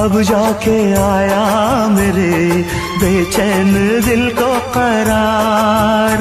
अब जाके आया मेरे बेचैन दिल को करार।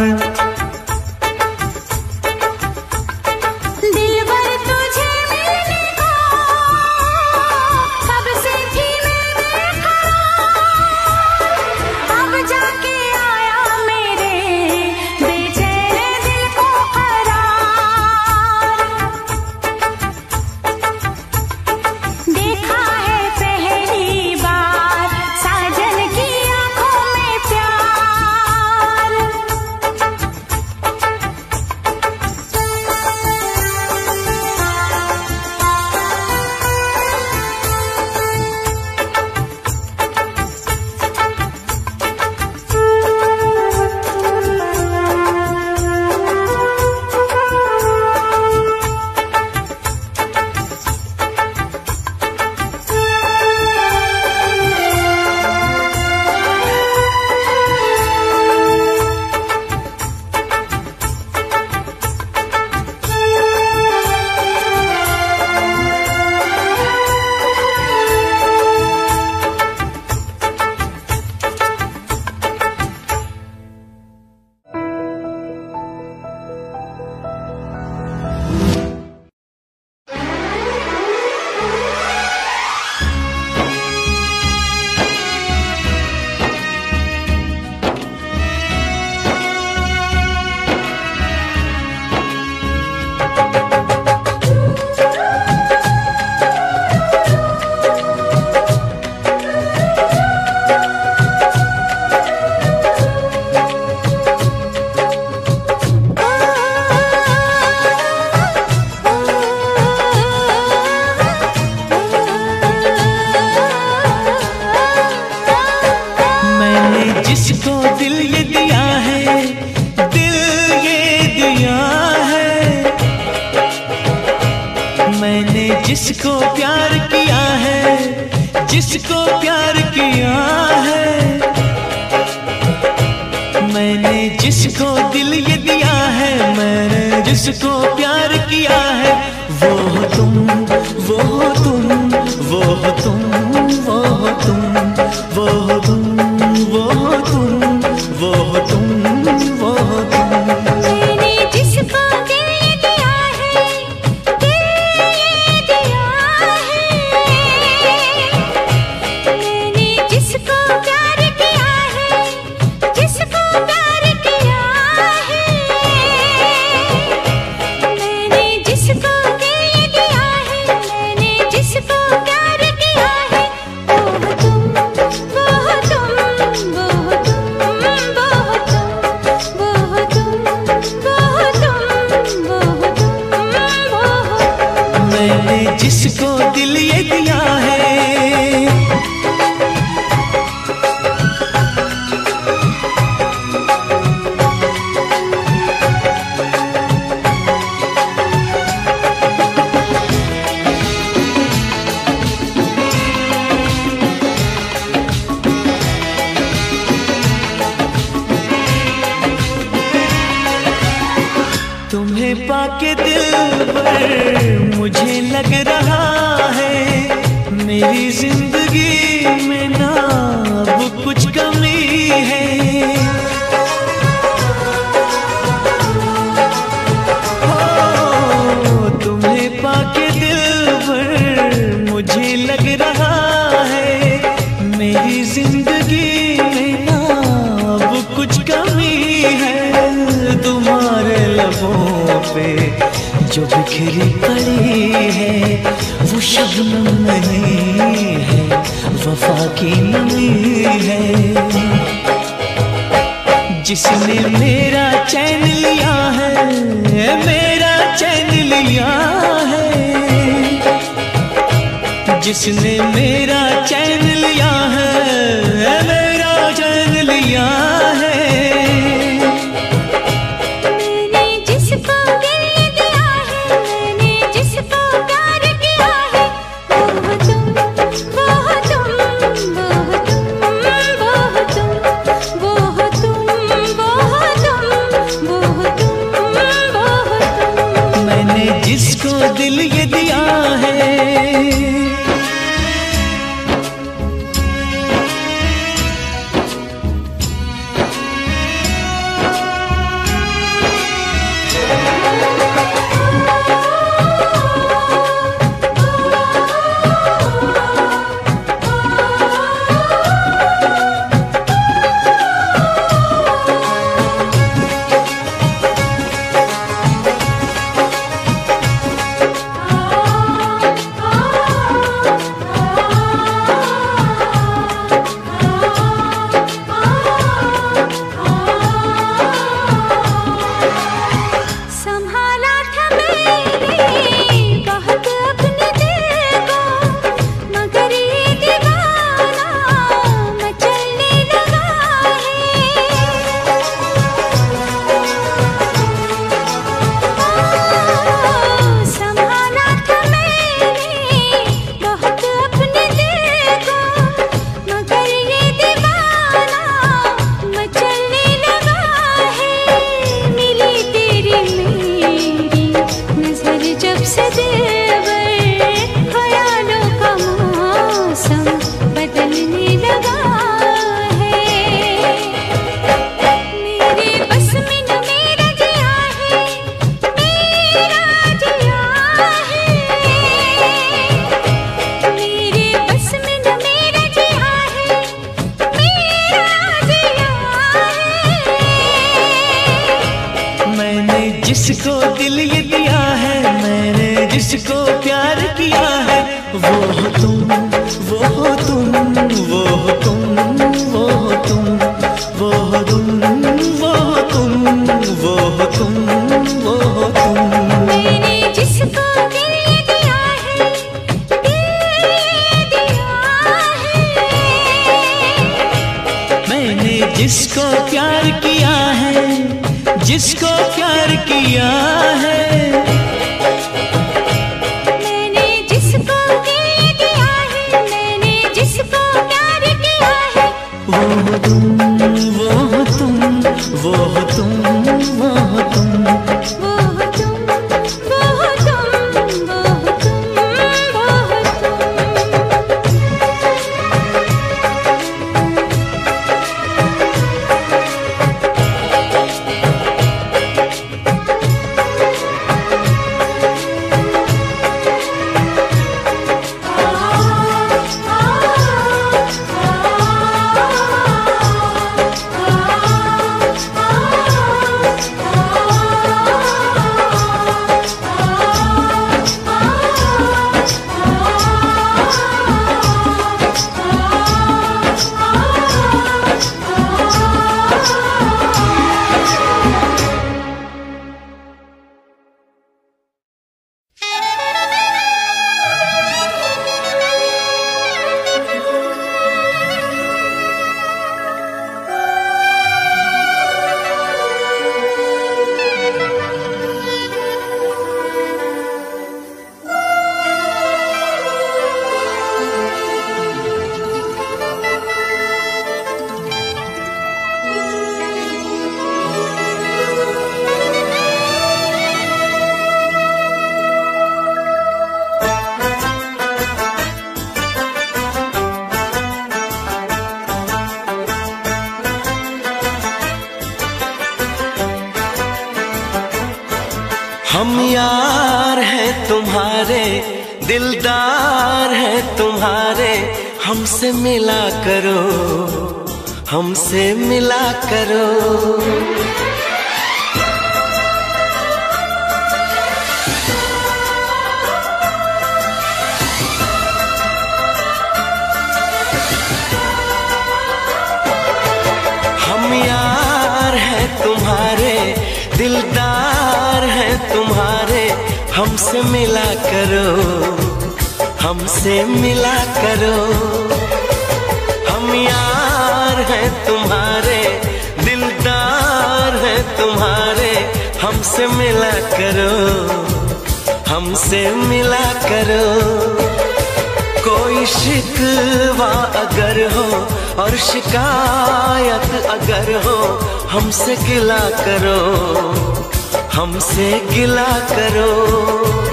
हमसे मिला करो, हमसे मिला करो। हम यार हैं तुम्हारे, दिलदार हैं तुम्हारे। हमसे मिला करो, हमसे मिला करो। कोई शिकवा अगर हो और शिकायत अगर हो, हमसे गिला करो। हमसे गिला करो।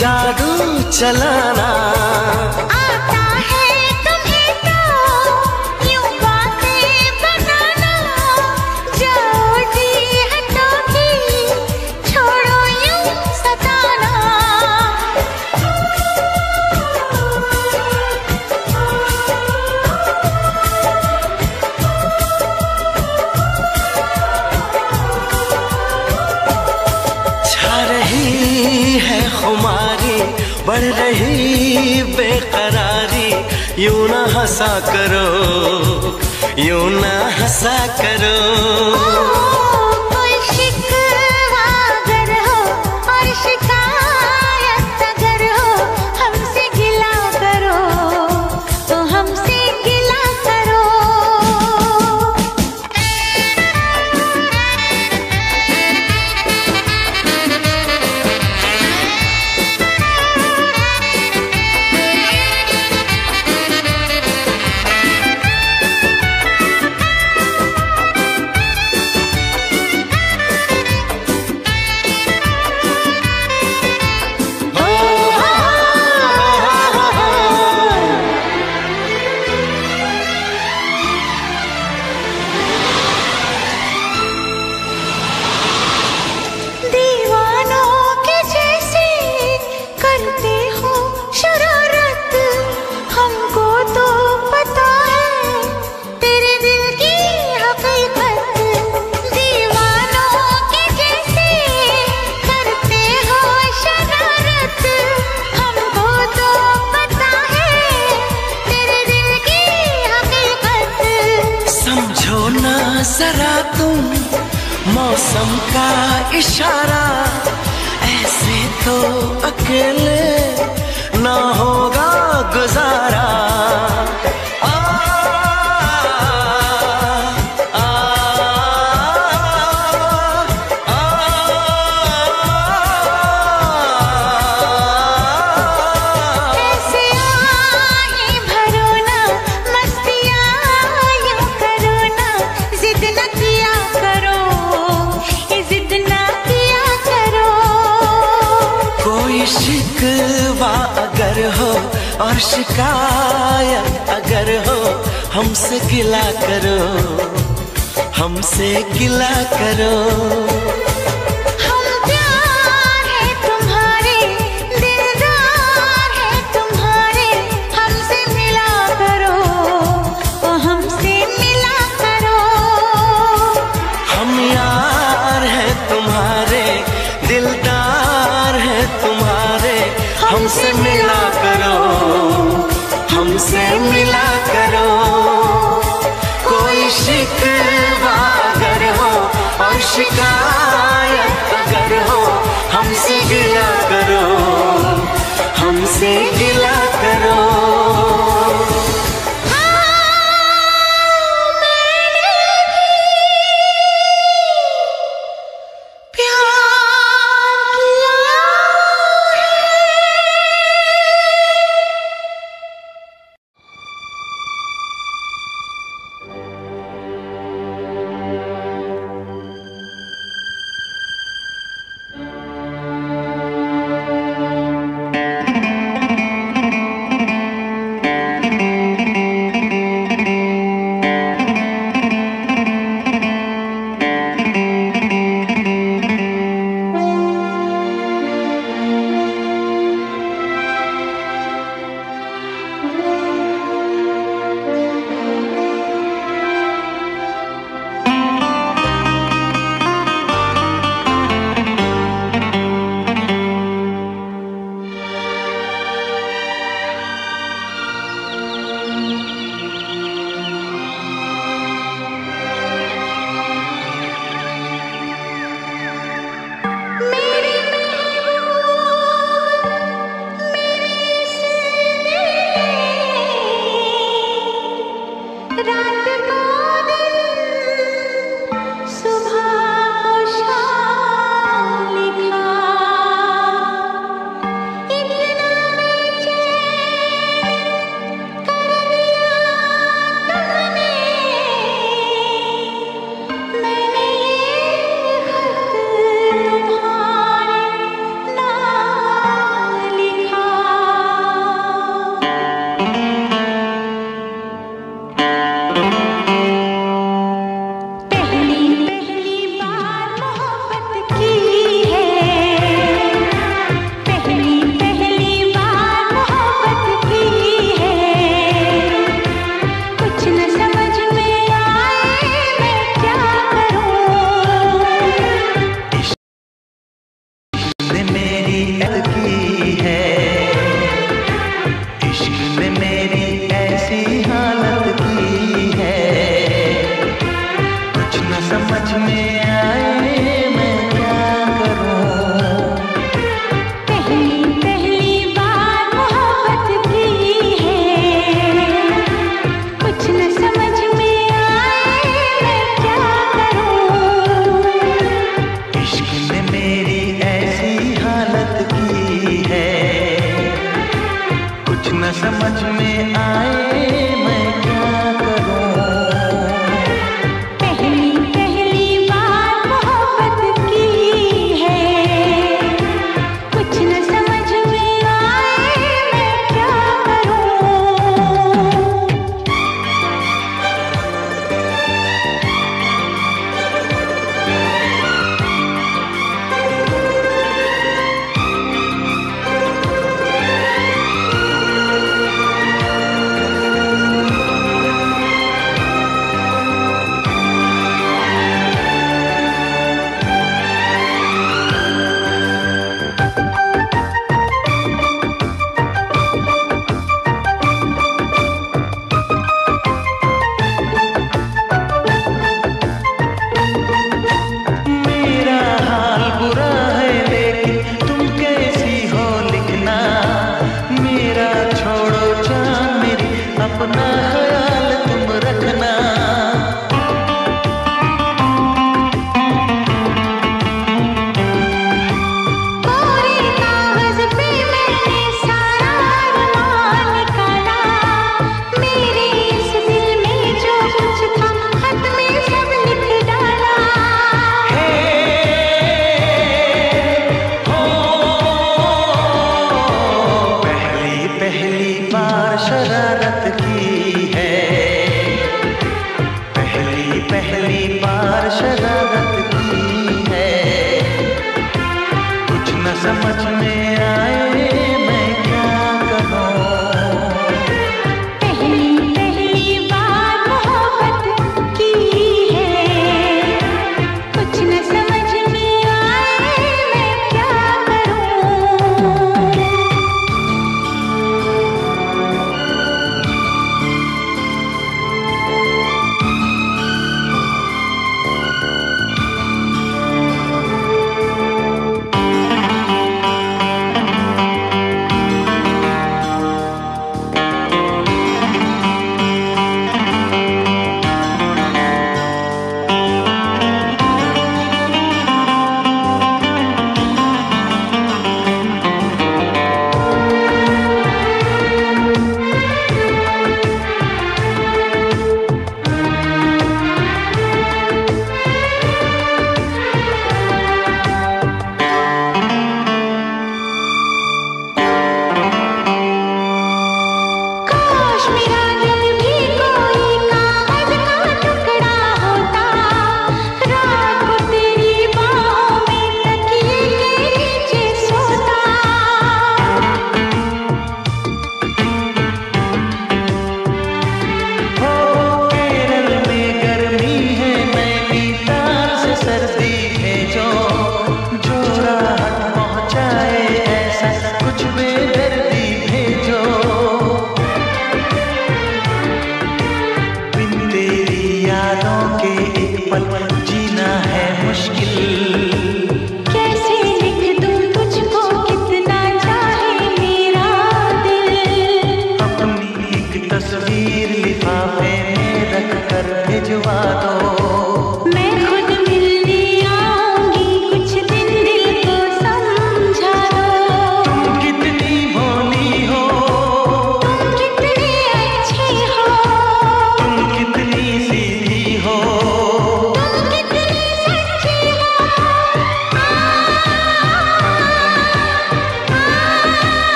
जादू चलाना। हंसा करो यू ना हंसा करो। शिकाया अगर हो हमसे गिला करो हमसे गिला करो। 것일까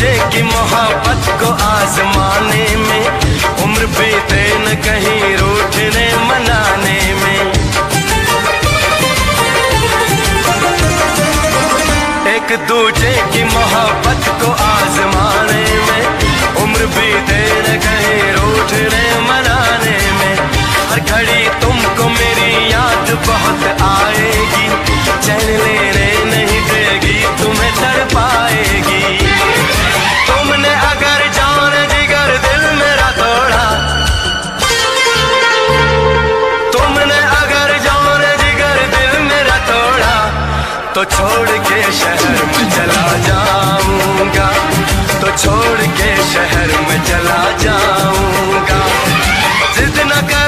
बच्चे की मोहब्बत को आजमाने में। उम्र बीते तो न कहीं रूठने मनाने में। एक दूजे की मोहब्बत को आजमाने में। उम्र बीते तो न कहीं रूठने मनाने में। हर घड़ी तुमको मेरी याद बहुत तो छोड़ के शहर में चला जाऊँगा। तो छोड़ के शहर में चला जाऊँगा। जिद न कर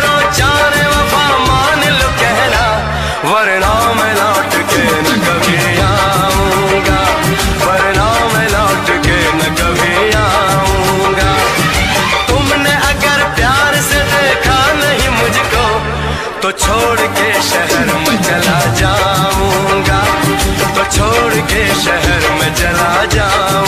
जाओ।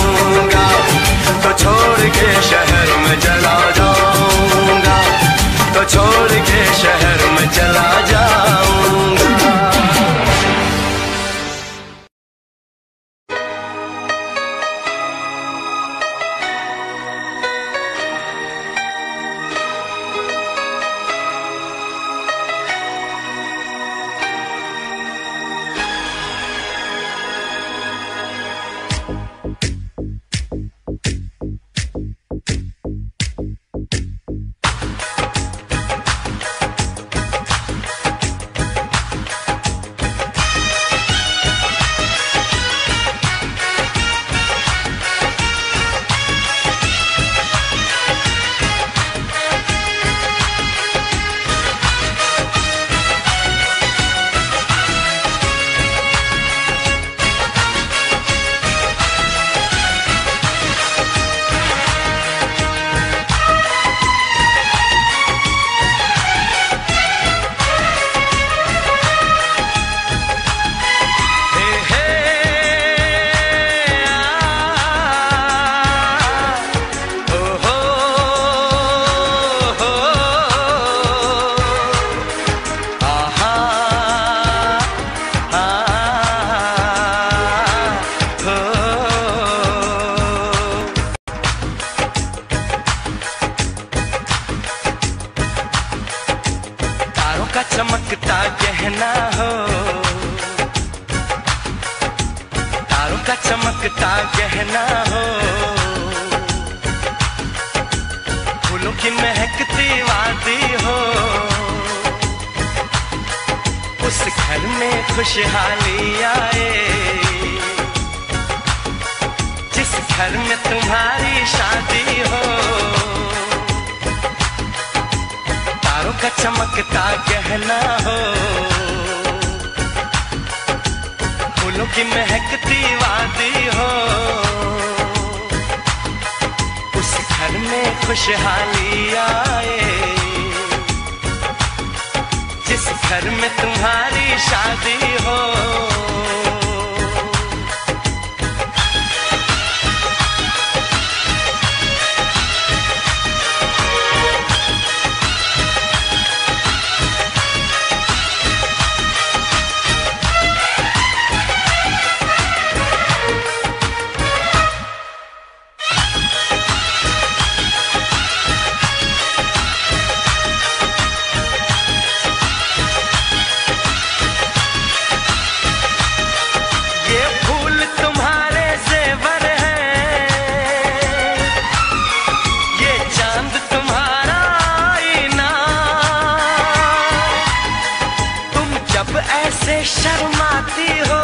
शर्माती हो।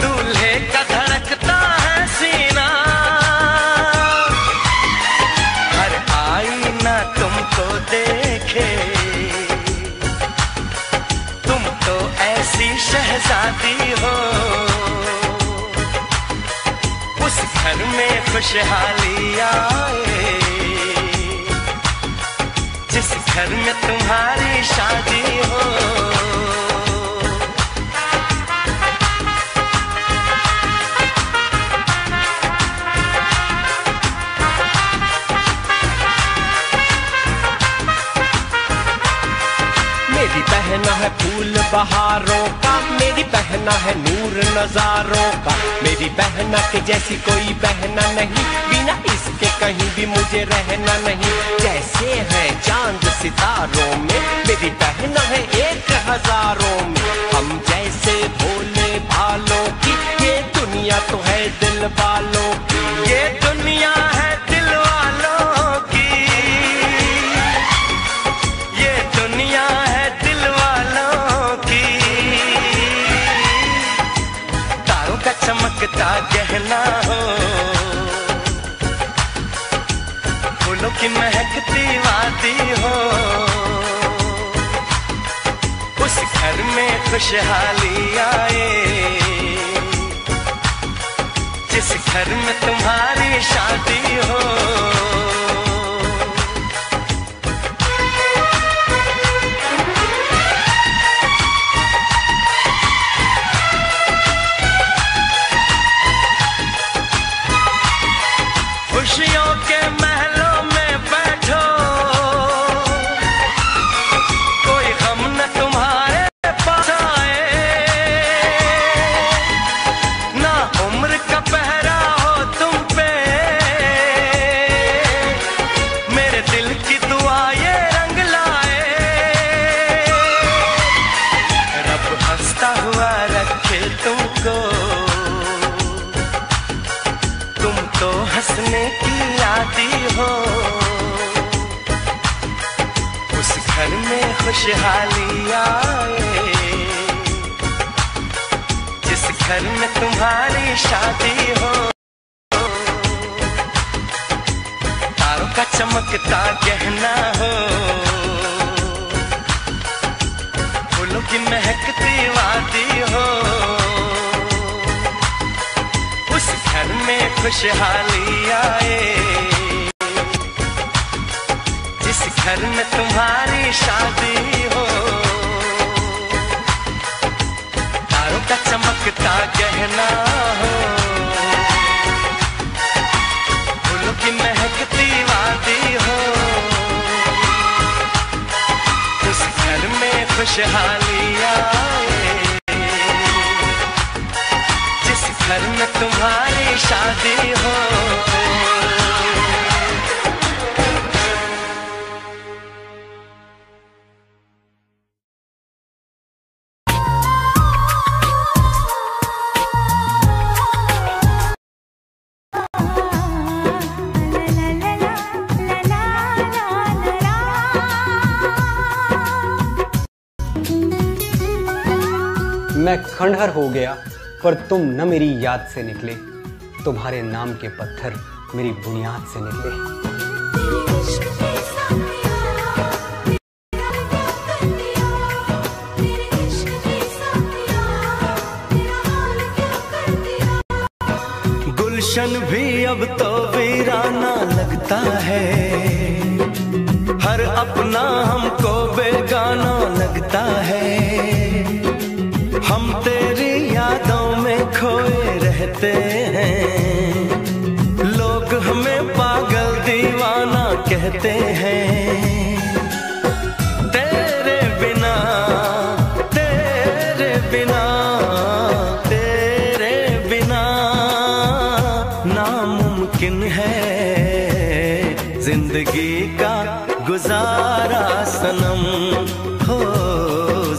दूल्हे का धड़कता है सीना। हर आईना तुमको देखे। तुम तो ऐसी शहजादी हो। उस घर में खुशहाली आए। घर में तुम्हारी शादी हो। मेरी बहना है फूल बहारों का, मेरी बहना है नूर नजारों का। मेरी बहना के जैसी कोई बहना नहीं इसके कहीं भी मुझे रहना नहीं। जैसे है चाँद सितारों में, मेरी बहना है एक हज़ारों में। हम जैसे भोले भालों की, ये दुनिया तो है दिल वालों की। ये दुनिया में खुशहाली आए। जिस घर में तुम्हारी शादी हो खुशहाली आए। जिस घर में तुम्हारी शादी हो, तारों का चमकता गहना हो, फूलों की महकती वादी हो, उस घर में खुशहाली खंडहर हो गया, पर तुम न मेरी याद से निकले। तुम्हारे नाम के पत्थर मेरी बुनियाद से निकले। गुलशन भी अब तो वीराना लगता है। हर अपना हमको कहते हैं। तेरे बिना तेरे बिना तेरे बिना नामुमकिन है। ज़िंदगी का गुजारा सनम, हो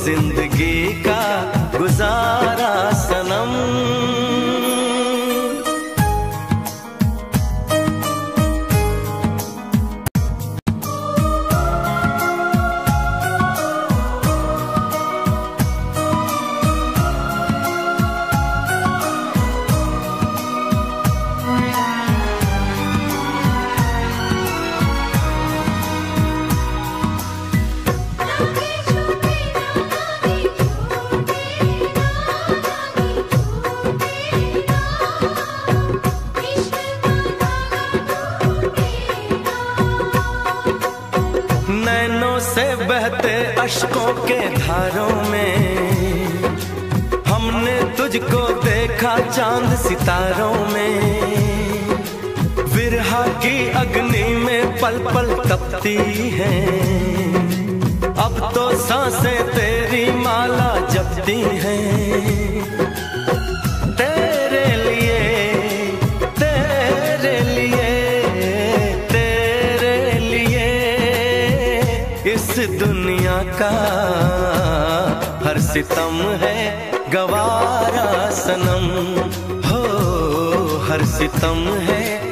ज़िंदगी का गुजारा सनम के धारों में हमने तुझको देखा चाँद सितारों में। विरहा की अग्नि में पल पल तपती है। अब तो साँसें तेरी माला जपती हैं। का हर सितम है गवारा सनम। हो हर सितम है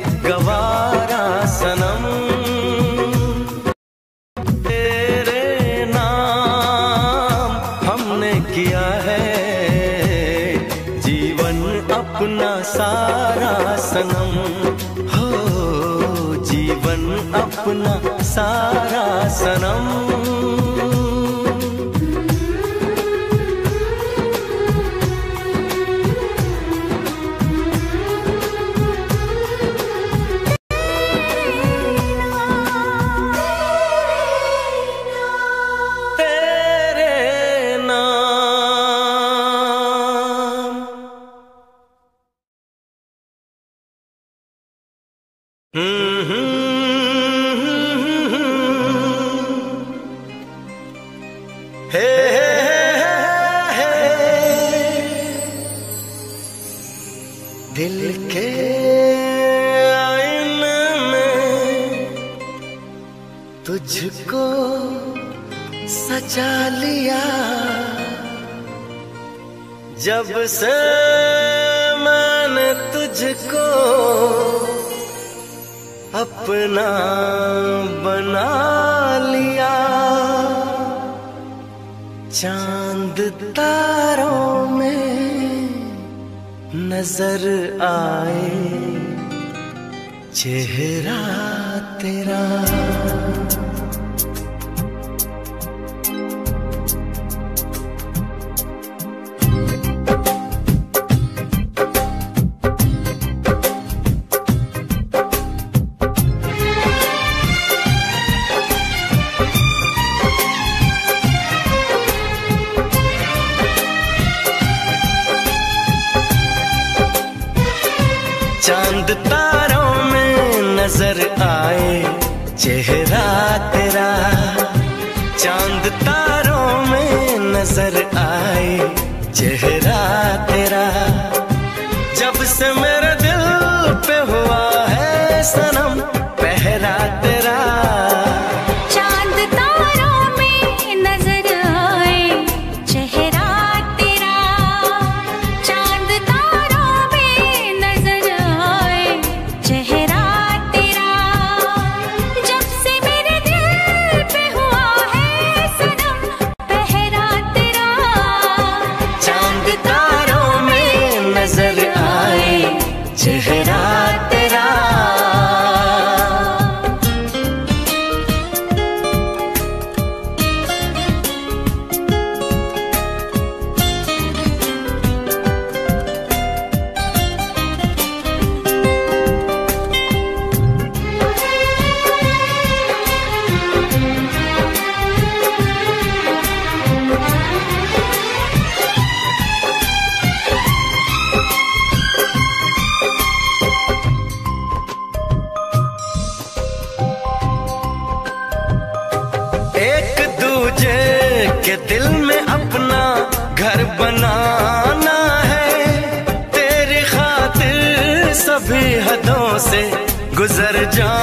जर जा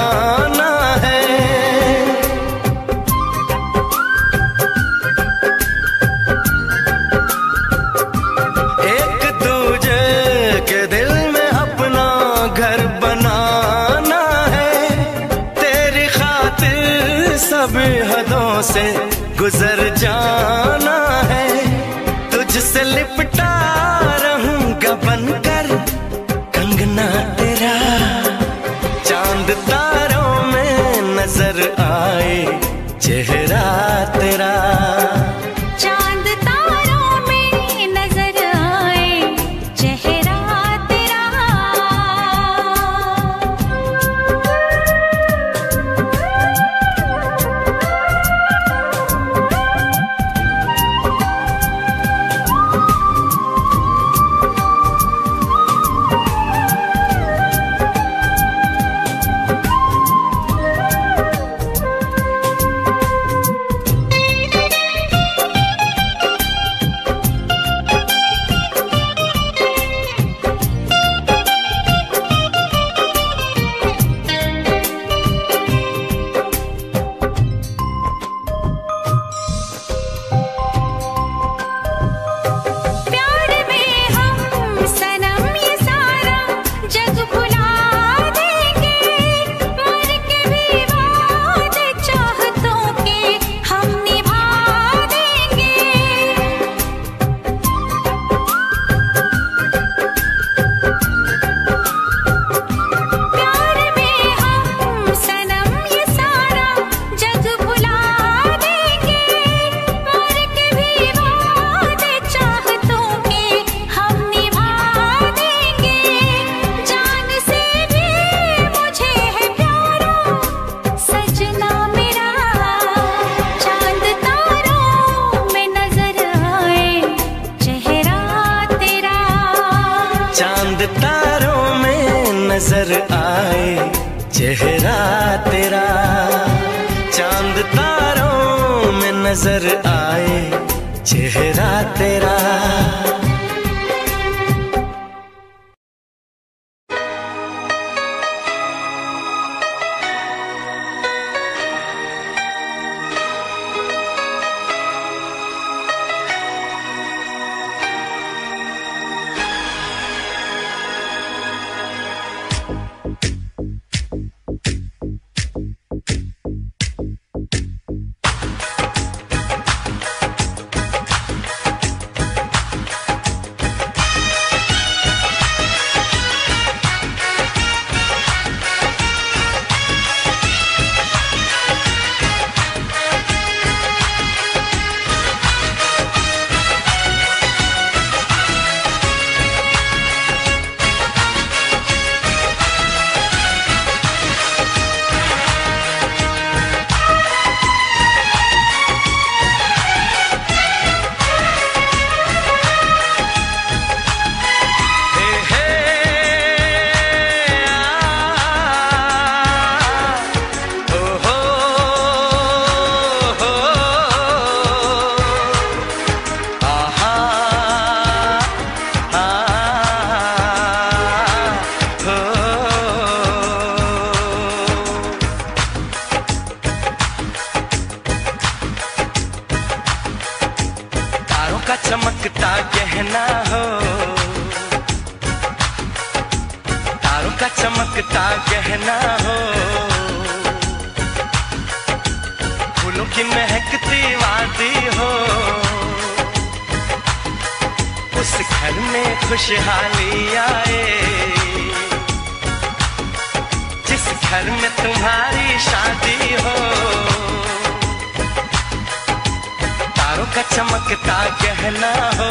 का चमकता गहना हो।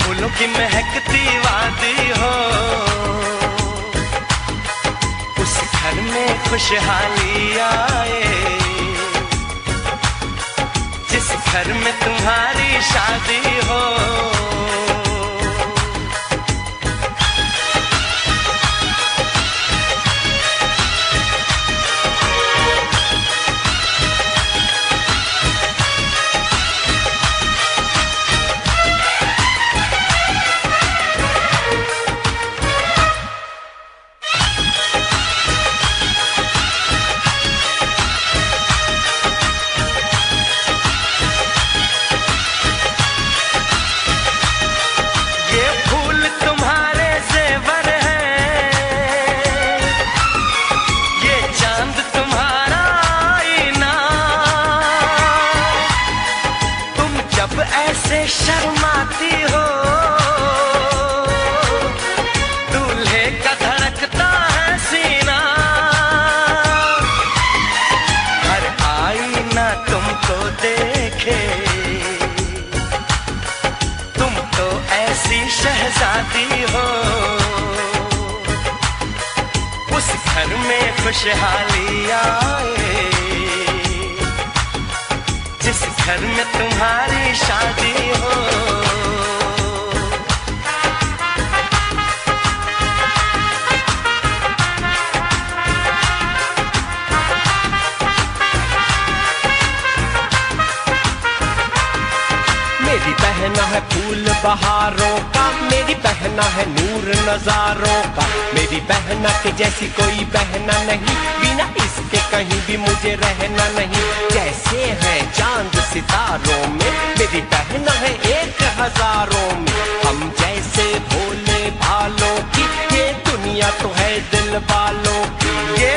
फूलों की महकती वादी हो। उस घर में खुशहाली आए। जिस घर में तुम्हारी शादी हो। खुशहाली आए। जिस घर में तुम्हारी शादी हो। मेरी बहना है फूल बहारों का, मेरी बहना है नूर नजारों का मेरी बहना के जैसी कोई बहना नहीं। बिना इसके कहीं भी मुझे रहना नहीं। जैसे है चाँद सितारों में, मेरी बहना है एक हज़ारों में। हम जैसे भोले भालों की, ये दुनिया तो है दिल वालों की। ये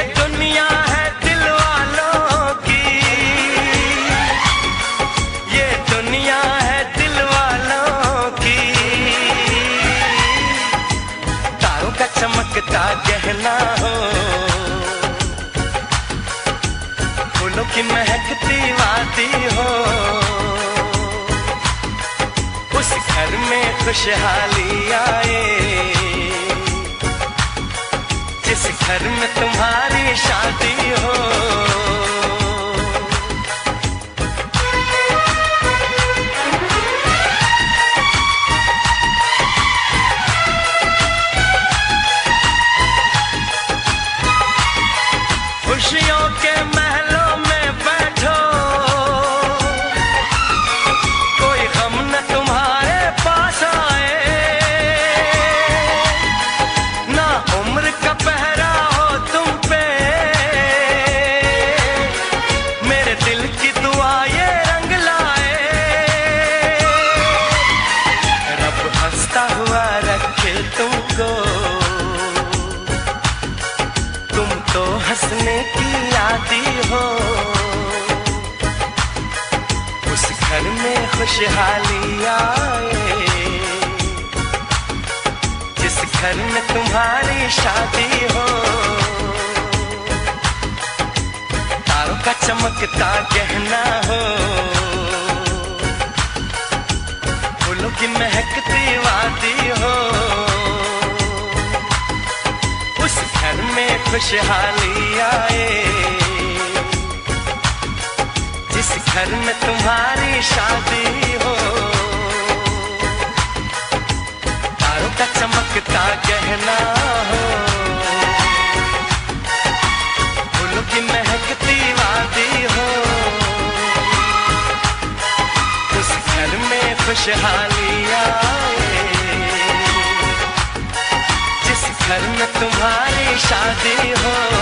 घर में खुशहाली आए। जिस घर में तुम्हारी शादी हो खुशहाली आए। जिस घर में तुम्हारी शादी हो, तारों का चमकता गहना हो, फूलों की महकती वादी हो, उस घर में खुशहाली आए। घर में तुम्हारी शादी हो। तारों का चमकता गहना हो। फूलों की महकती वादी हो। उस घर में खुशहाली आए। जिस घर में तुम्हारी शादी हो।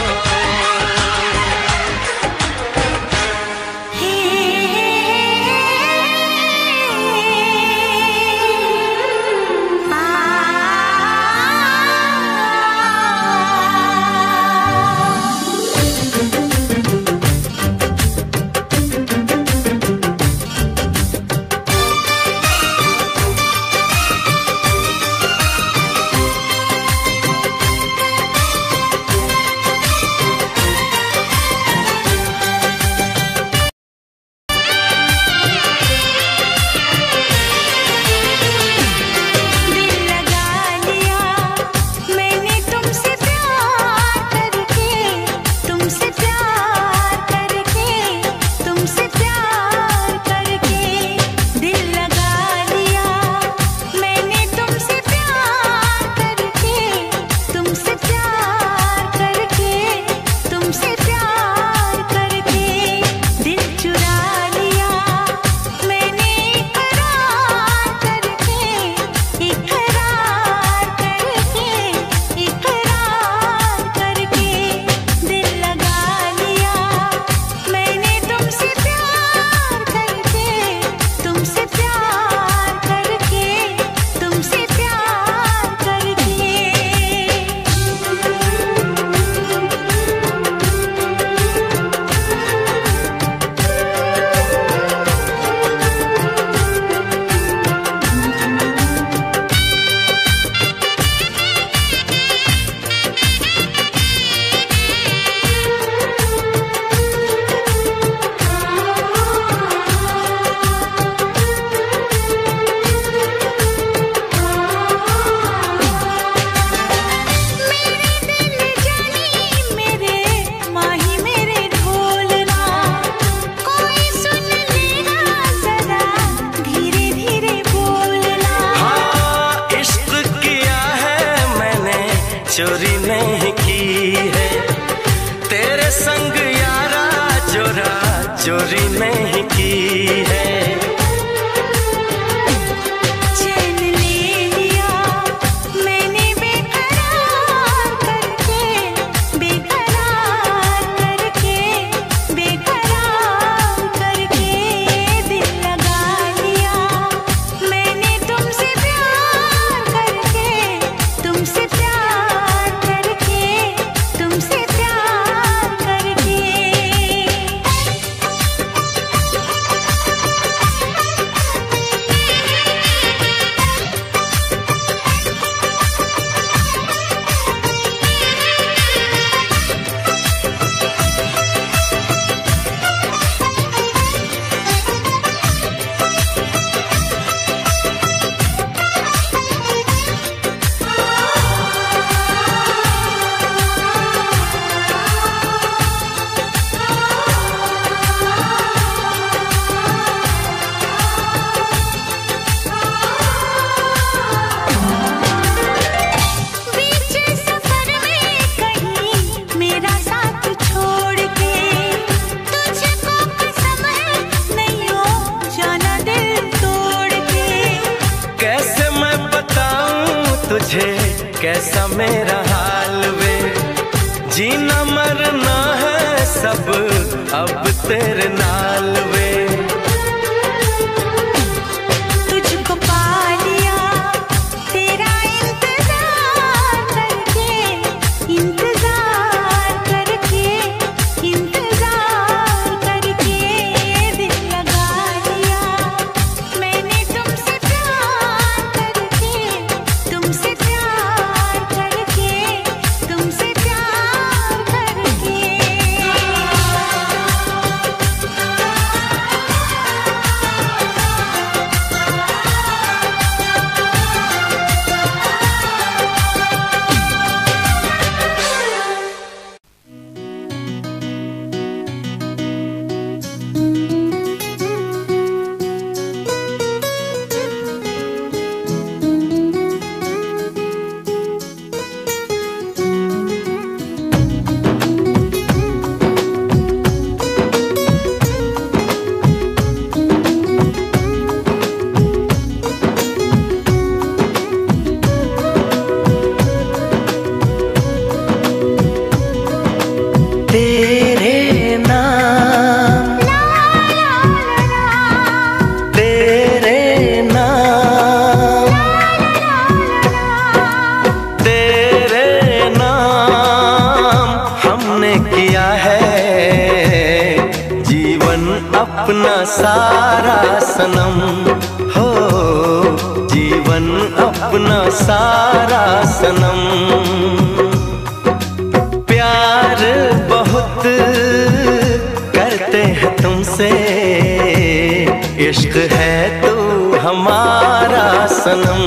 एक है तू हमारा सनम।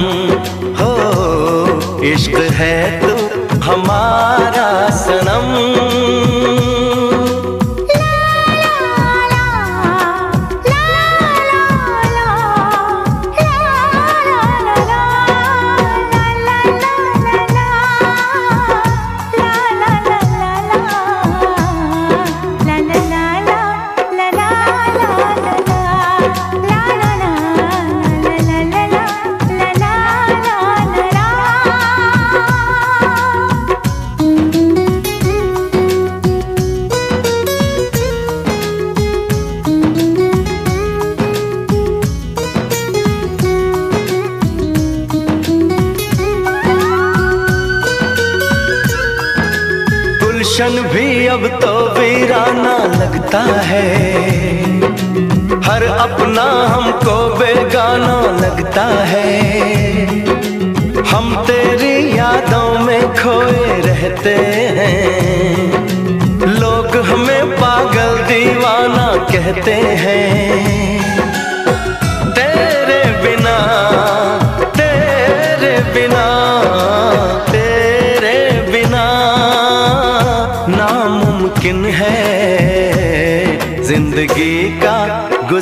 हो इश्क है तू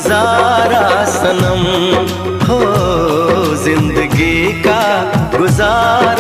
गुजारा सनम हो ज़िंदगी का गुजारा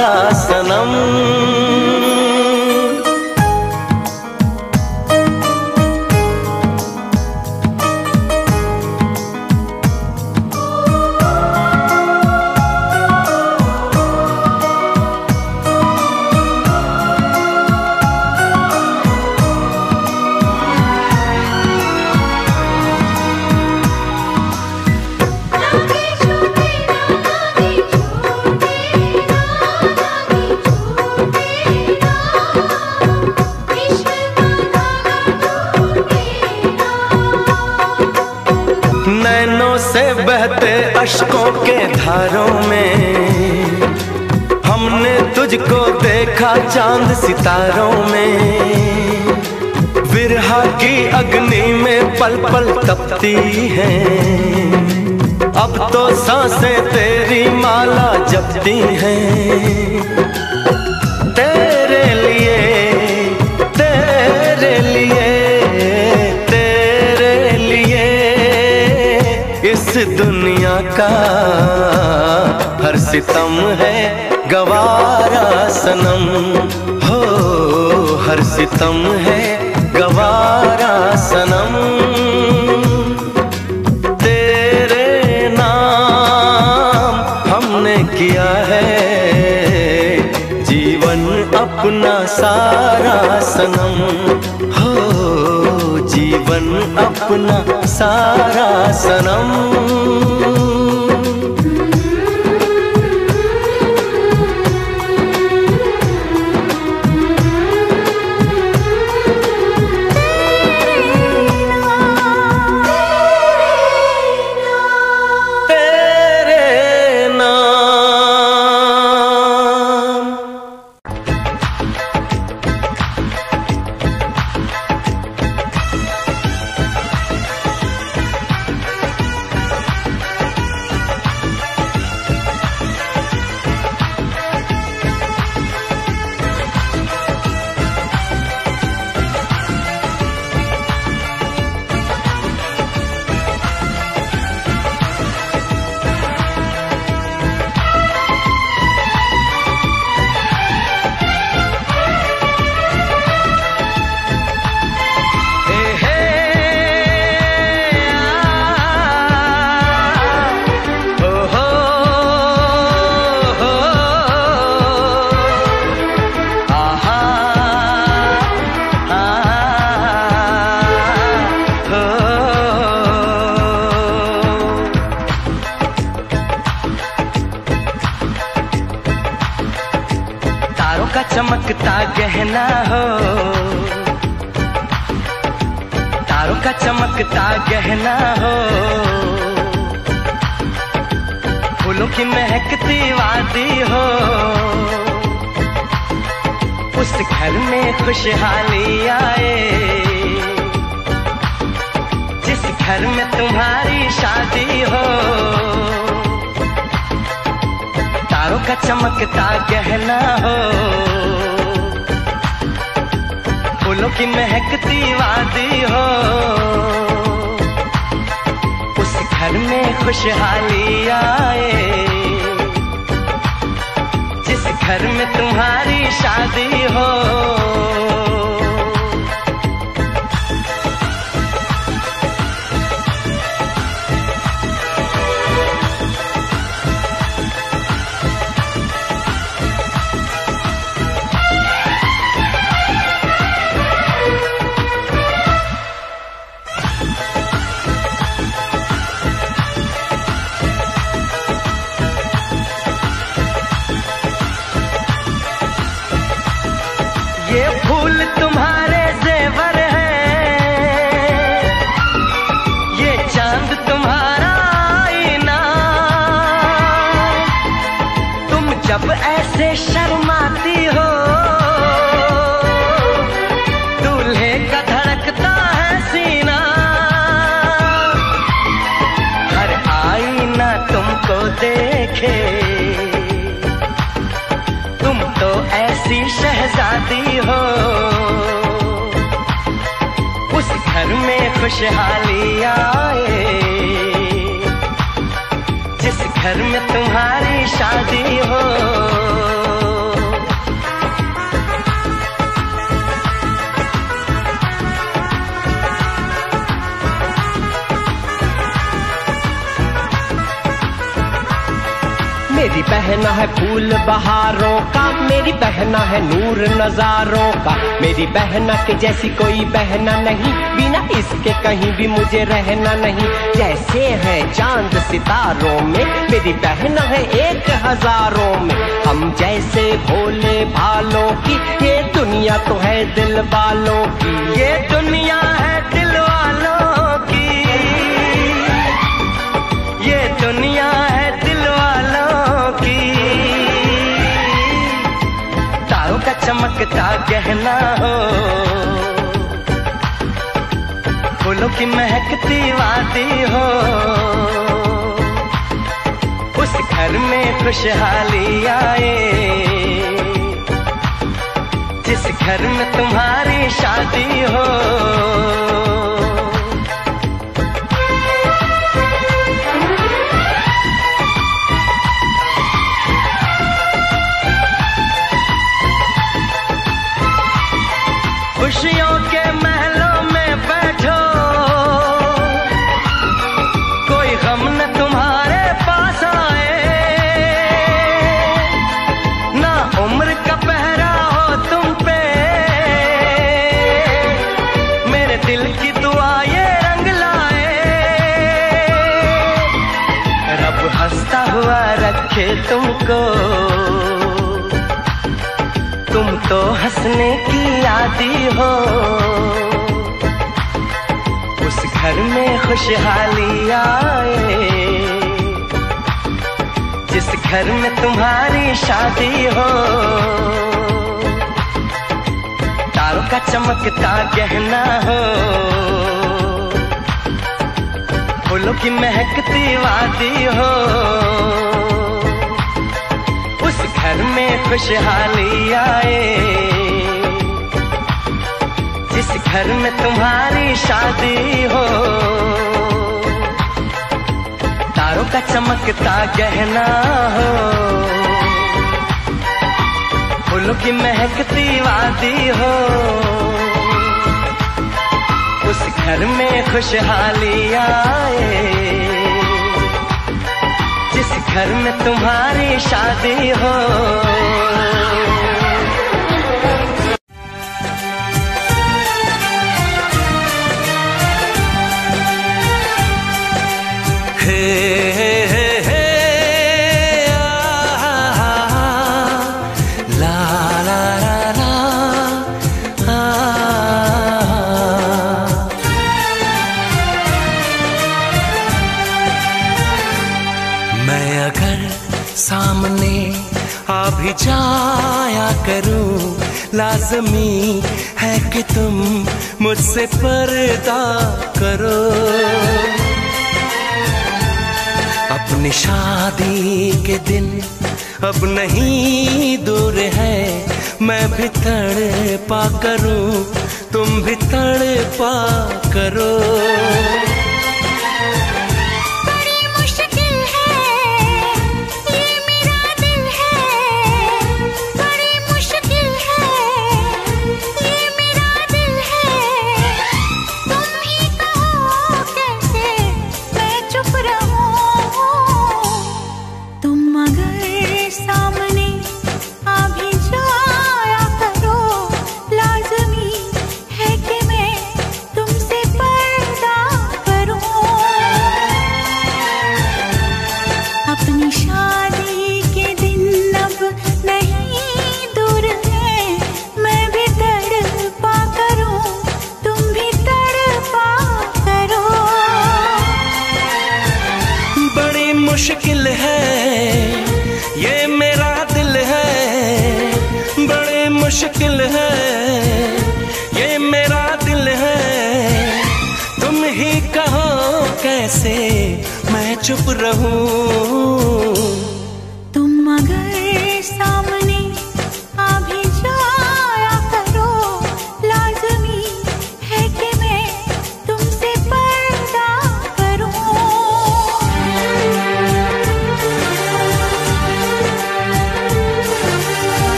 तपती हैं। अब तो साँसें तेरी माला जपती हैं। तेरे लिए तेरे लिए तेरे लिए इस दुनिया का हर सितम है गवारा सनम। हो, हर सितम है सारा सनम। हो जीवन अपना सारा सनम। में खुशहाली आए जिस मुझे रहना नहीं। जैसे है चाँद सितारों में, मेरी बहन है एक हज़ारों में। हम जैसे भोले भालों की, ये दुनिया तो है दिल वालों की। ये दुनिया है दिल वालों की। ये दुनिया है दिल वालों की। तारों का चमकता गहना हो। की महकती वादी हो। उस घर में खुशहाली आए। जिस घर में तुम्हारी शादी हो। खुशियों तो हंसने की आदि हो। उस घर में खुशहाली आए। जिस घर में तुम्हारी शादी हो। तारों का चमकता गहना हो। फूलों की महकती वादी हो। घर में खुशहाली आए। जिस घर में तुम्हारी शादी हो, तारों का चमकता गहना हो, फूलों की महकती वादी हो, उस घर में खुशहाली आए। घर में तुम्हारी शादी हो। हे लाजमी है कि तुम मुझसे पर्दा करो। अपनी शादी के दिन अब नहीं दूर है, मैं भी तड़ पा करूँ, तुम भी तड़ पा करो।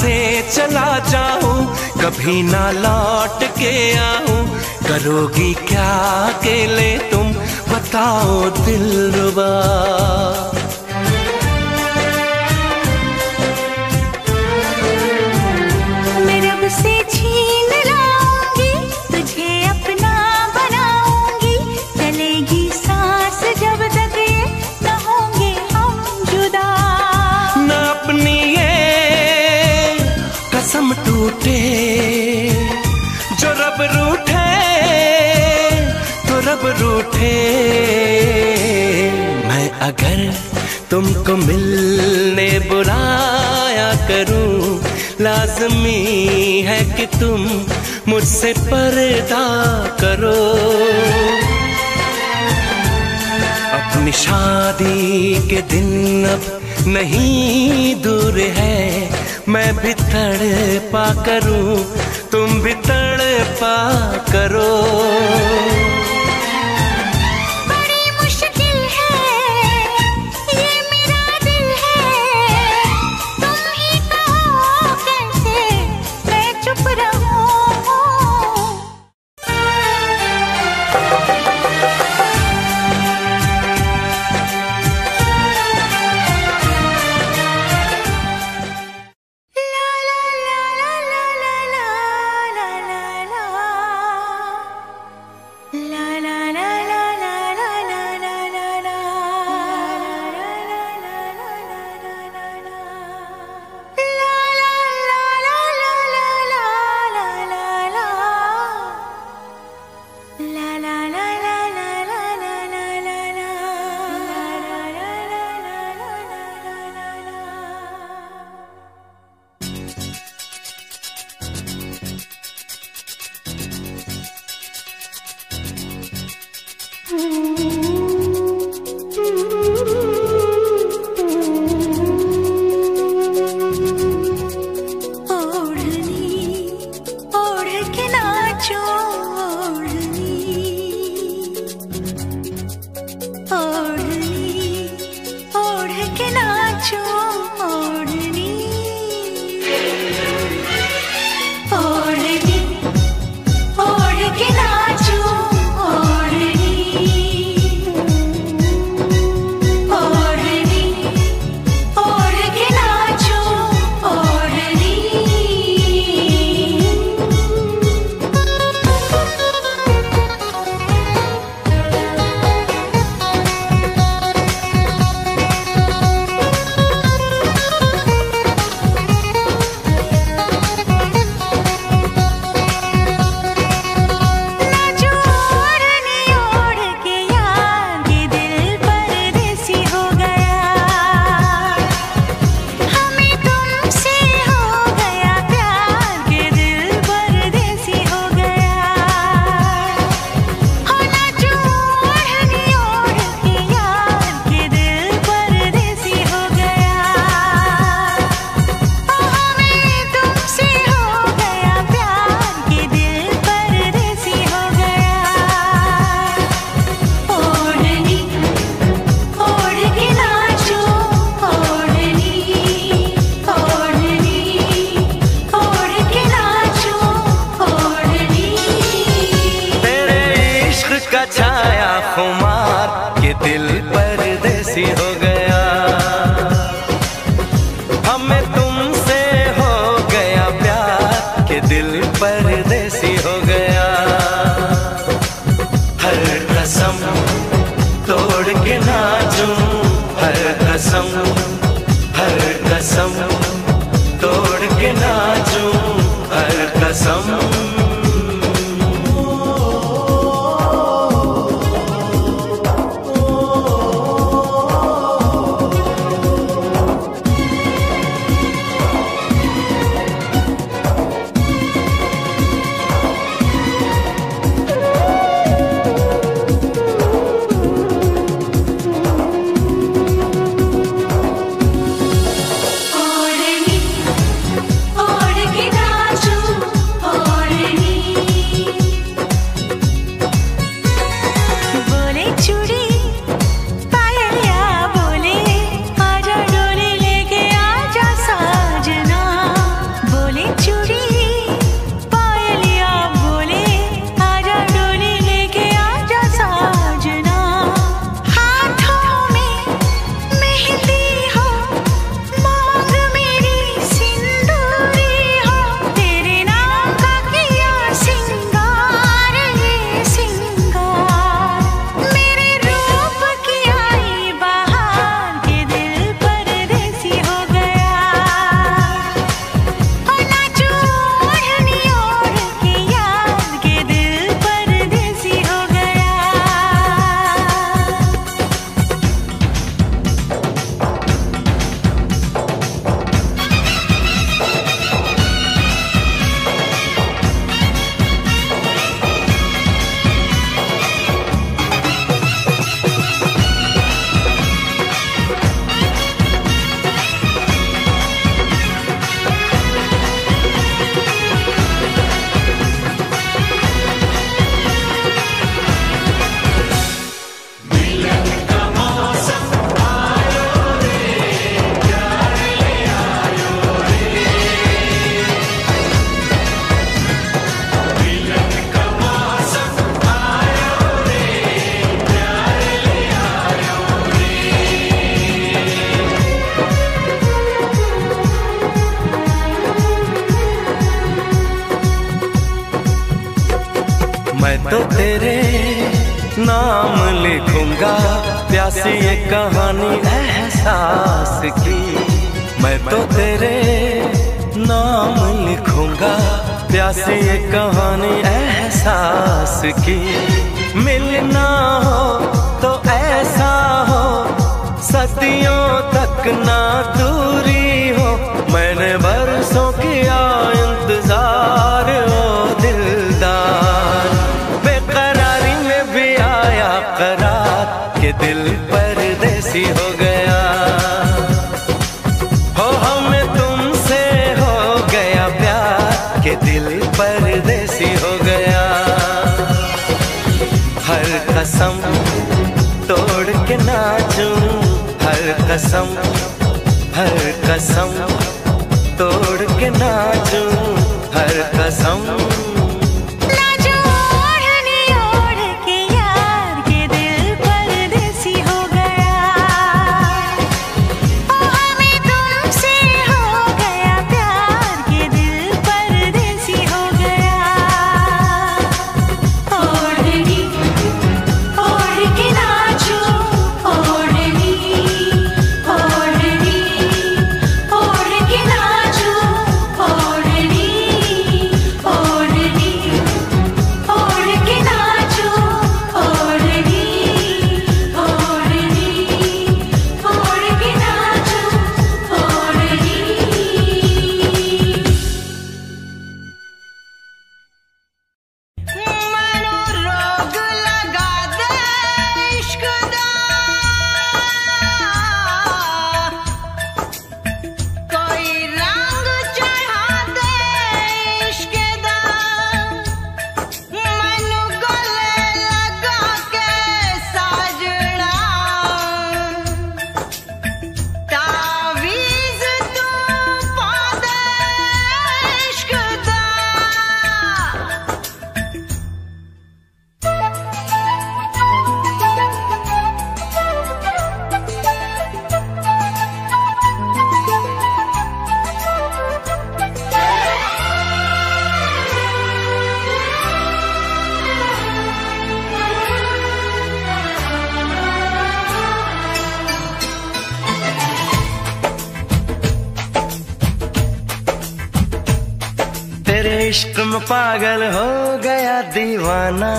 से चला जाऊँ कभी ना लौट के आऊँ। करोगी क्या अकेले तुम? बताओ दिलवा थे। मैं अगर तुमको मिलने बुलाया करूँ, लाजमी है कि तुम मुझसे पर्दा करो। अपनी शादी के दिन अब नहीं दूर है, मैं भी तड़ पा करूँ, तुम भी तड़ पा करो।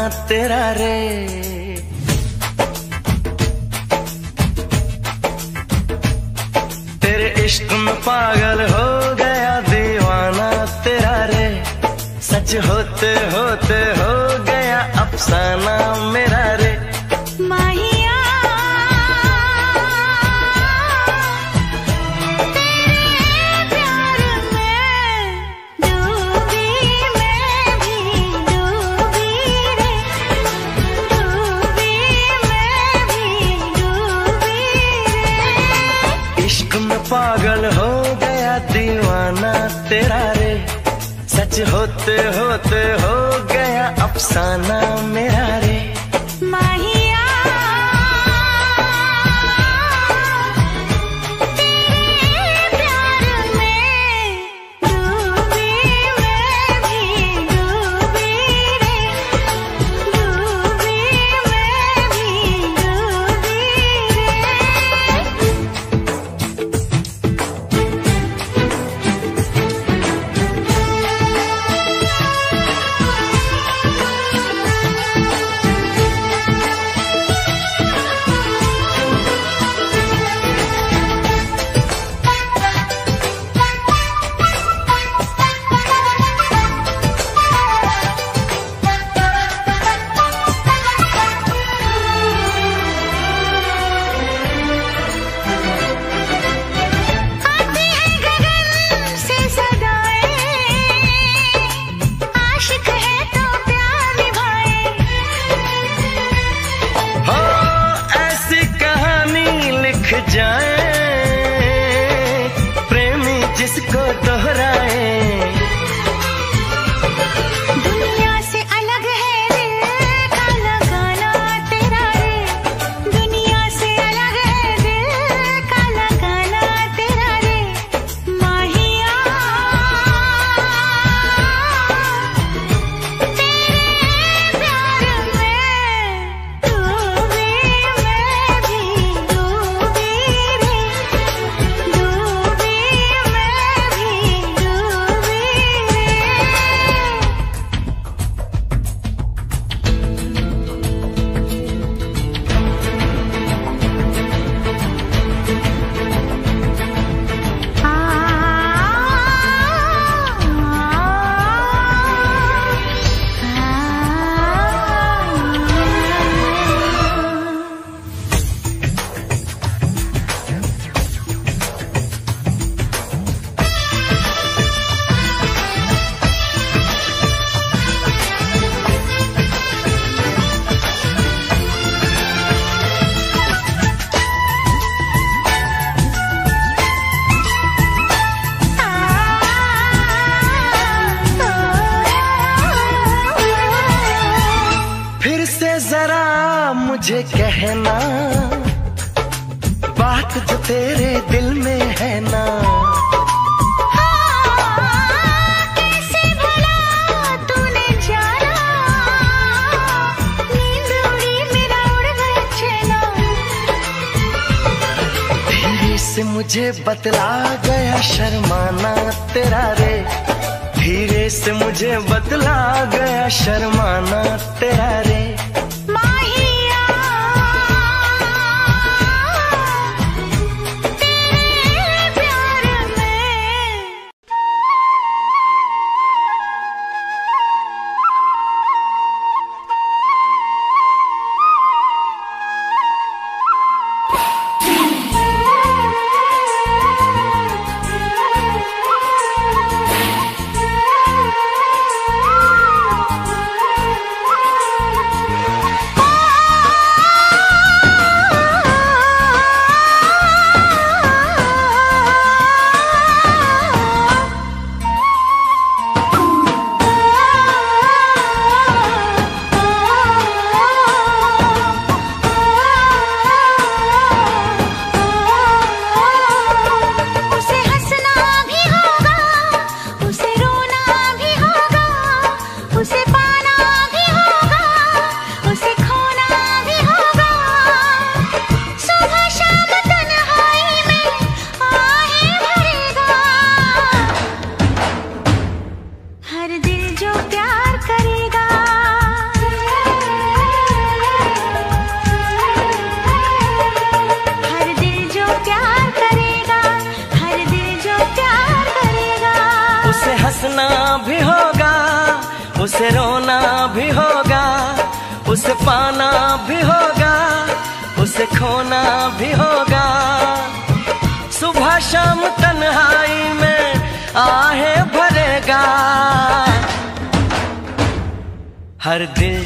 तेरा रे। तेरे इश्क में पागल हो गया दीवाना तेरा रे। सच होते होते हो गया अफसाना मेरा हो गया अफसाना।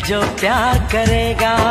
जो प्यार करेगा।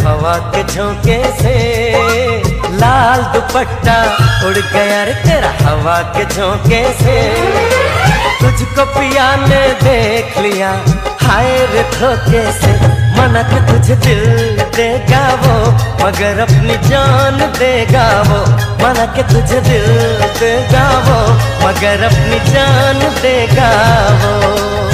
हवा के झोंके से लाल दुपट्टा उड़ गया रे तेरा हवा के झोंके से। तुझको पिया ने देख लिया, हाय रे धोखे से। मना के तुझे दिल देगा वो, मगर अपनी जान देगा वो। मना के तुझे दिल देगा वो, मगर अपनी जान देगा वो।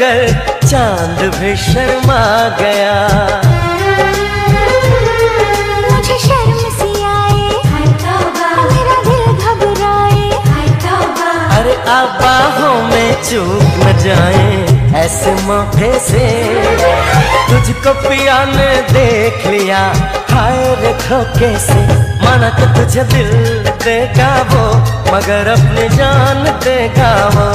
कर चाँद भी शर्मा गया। मुझे शर्म सी आए मेरा दिल घबराए। अरे आप बाहों में चूक न जाए ऐसे मौके से तुझको पिया ने देख लिया। हाय रे धोखे से माना कि तुझे दिल देगा वो मगर अपनी जान देगा वो।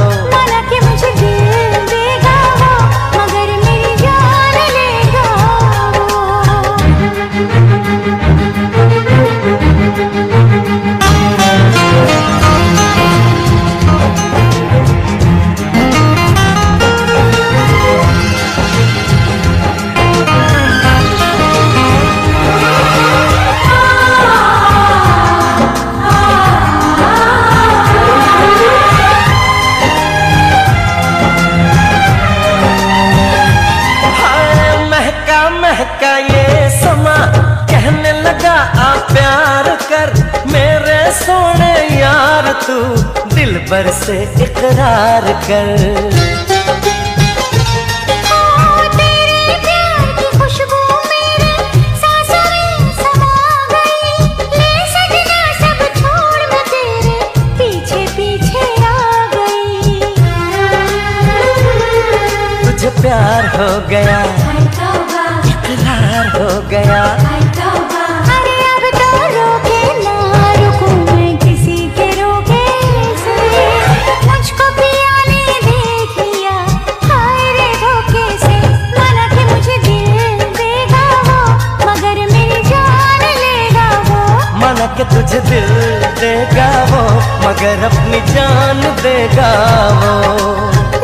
तू दिल भर से इकरार कर। प्यार खुशबू मेरे सांसों में समा गई। ले सजना सब छोड़ मैं तेरे पीछे पीछे आ प्यार हो गया इकरार हो गया। कि तुझे दिल देगा वो मगर अपनी जान देगा वो।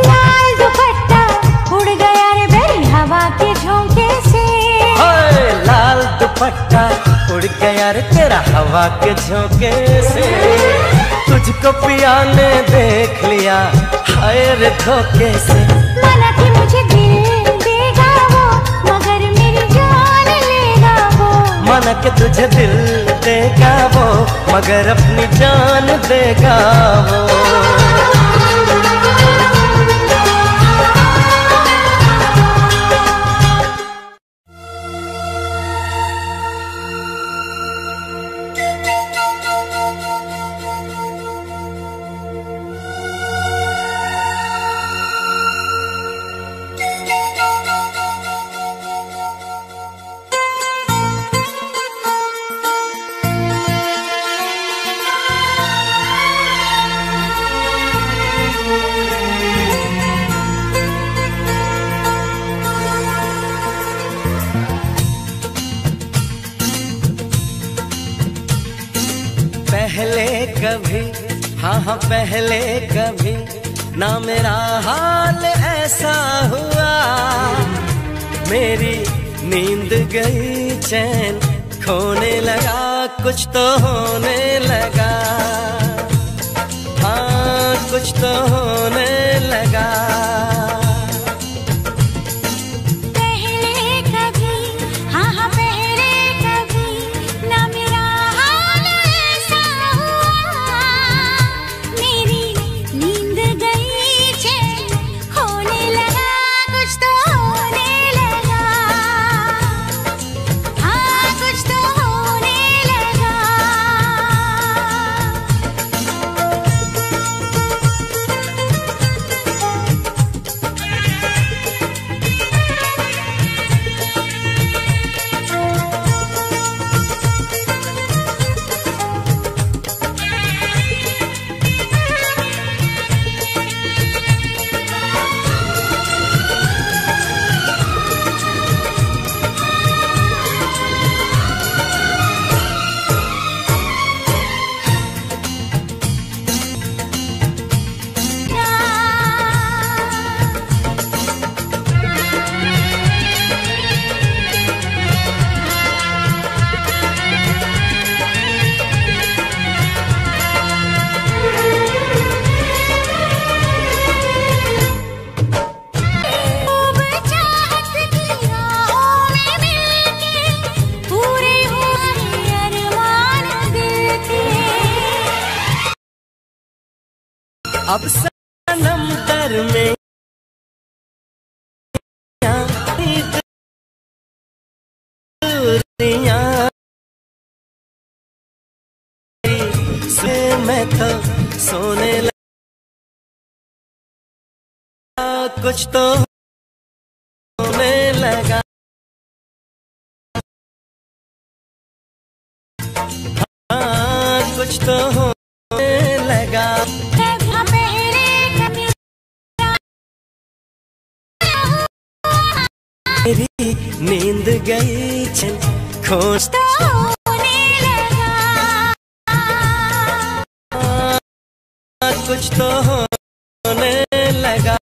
लाल दुपट्टा उड़ गया रे बेरी हवा के झोंके से। लाल दुपट्टा उड़ गया रे तेरा हवा के झोंके से। तुझको पिया ने देख लिया हाय रे धोखे से। वो माना कि तुझे दिल देगा वो मगर अपनी जान देगा वो। कुछ तो होने कुछ तो होने लगा। हाँ कुछ तो होने लगा। मेरी नींद गई चल खोज तो हाँ, कुछ तो होने लगा।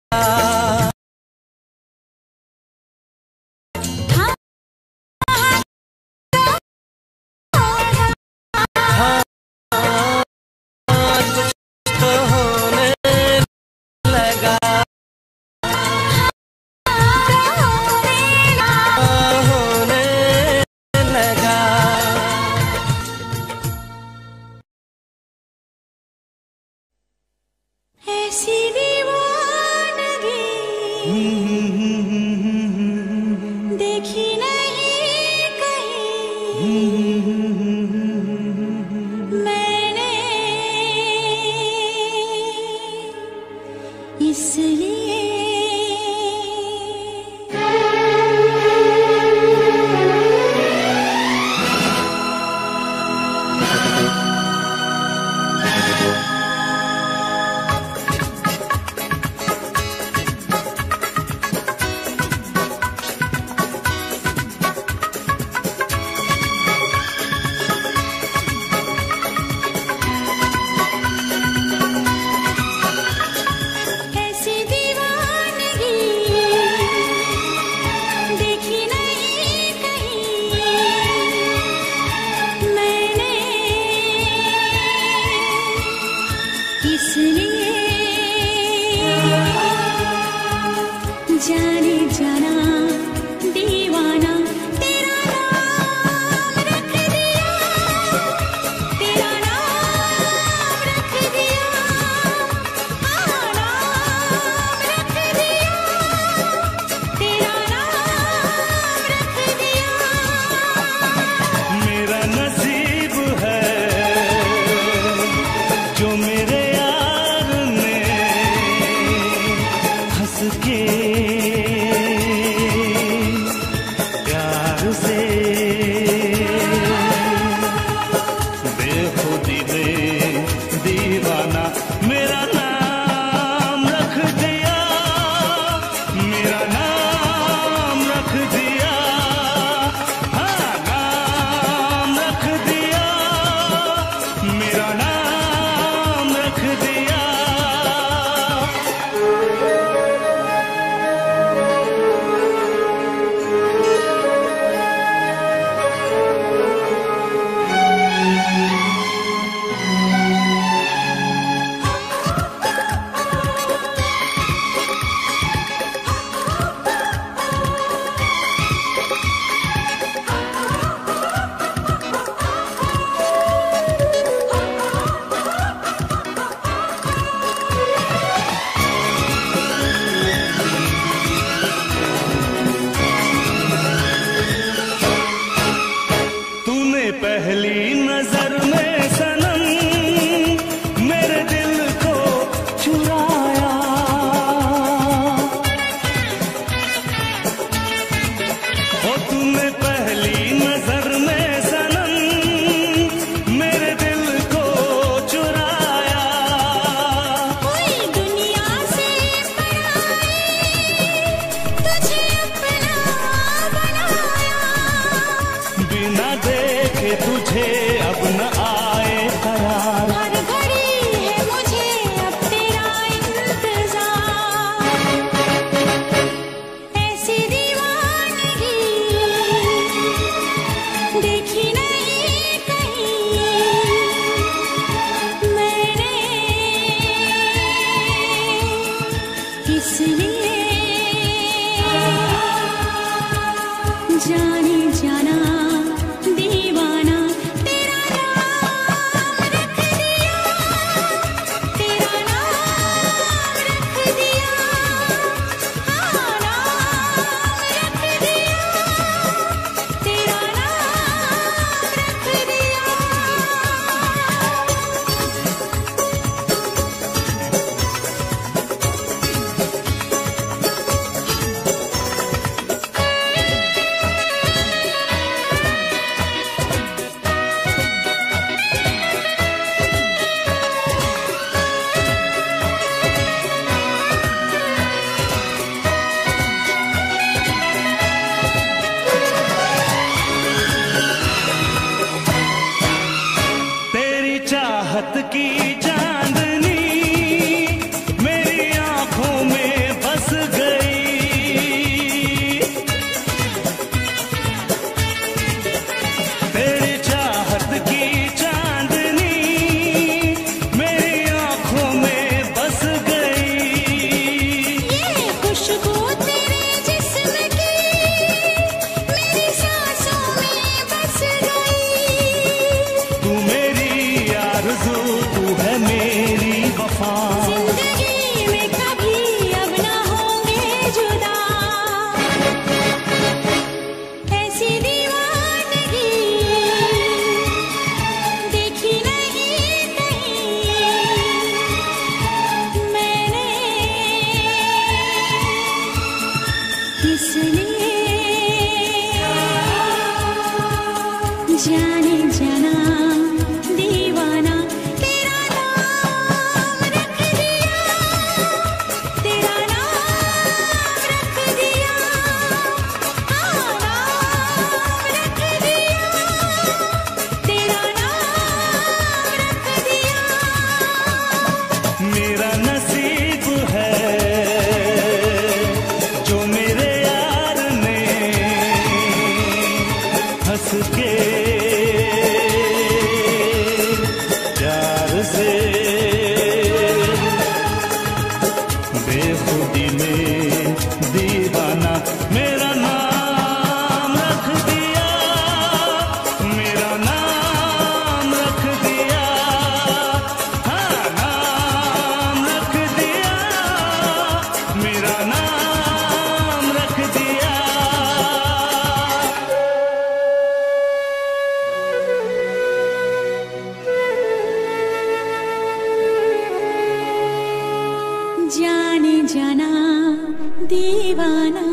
दीवाना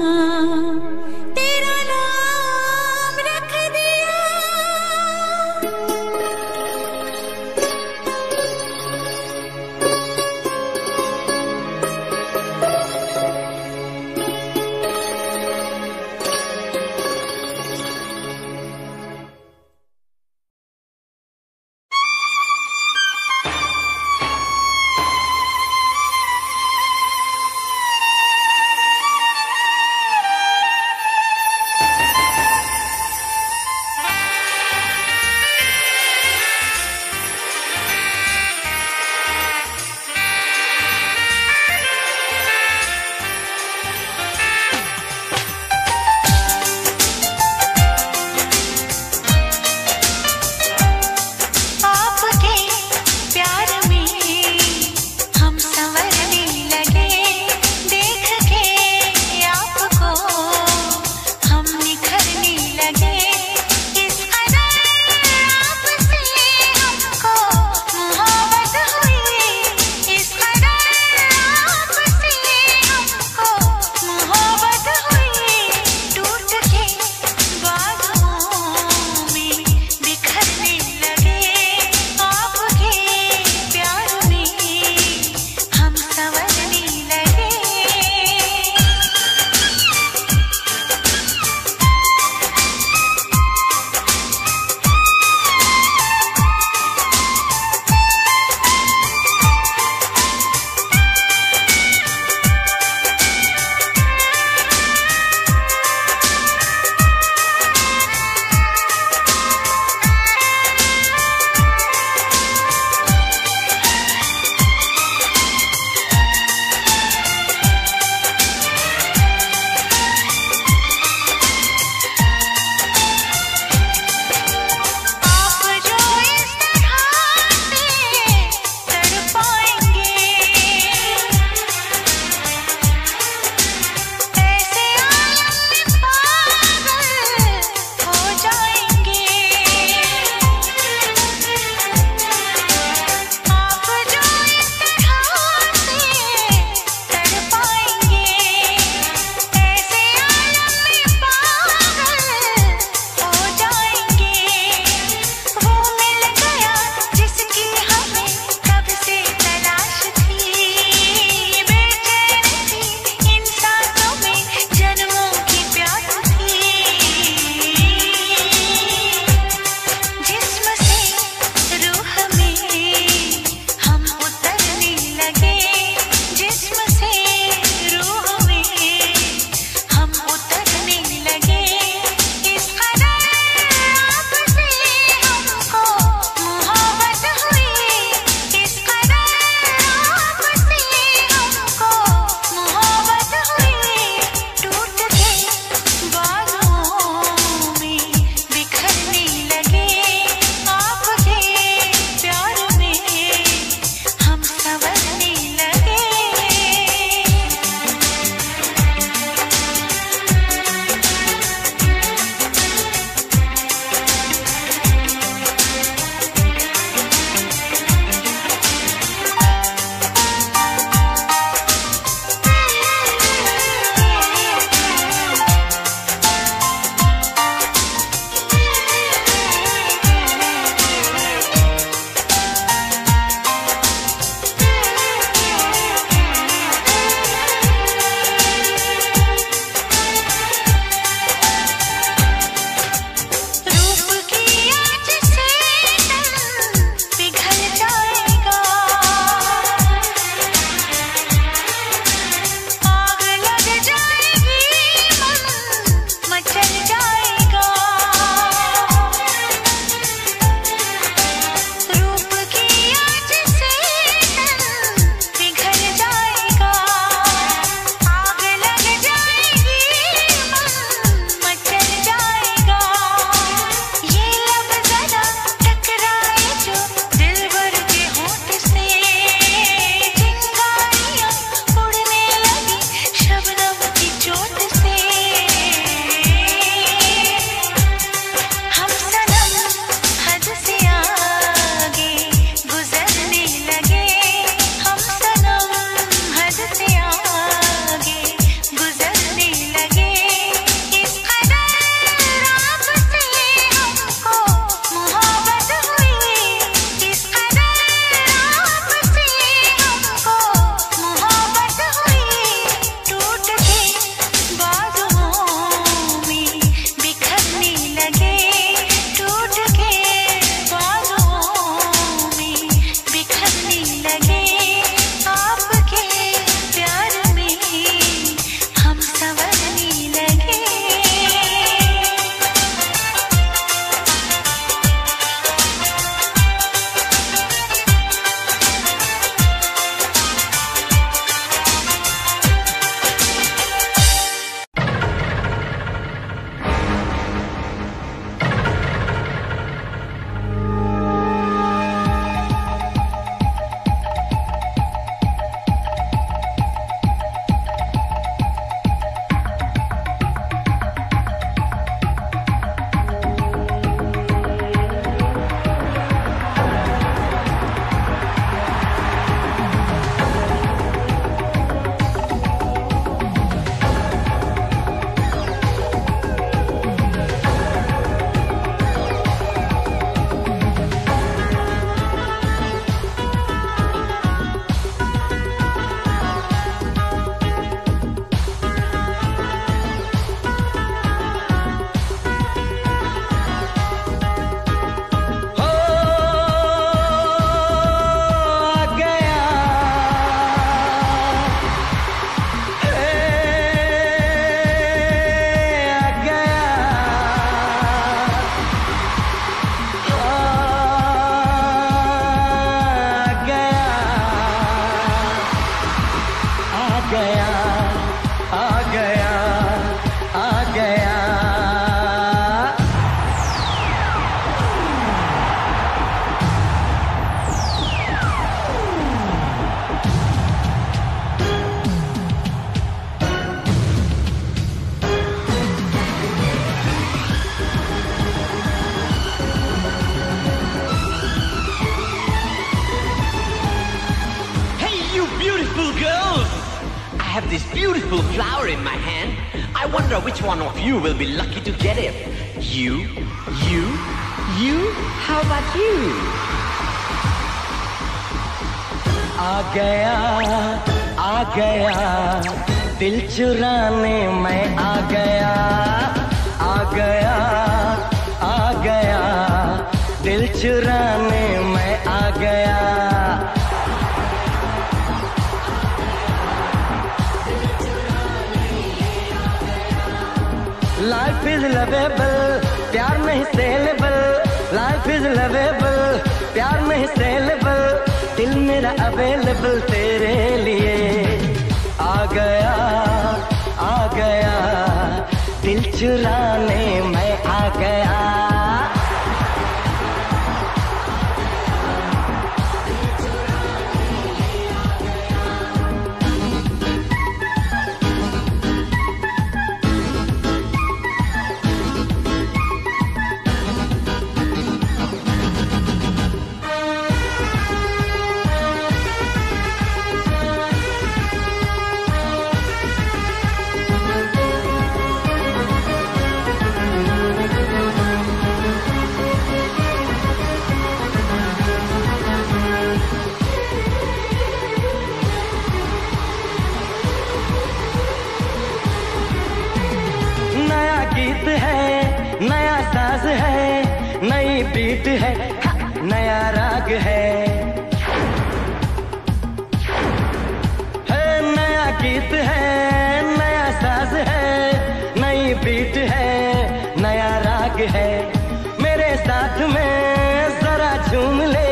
साथ में जरा झूम ले,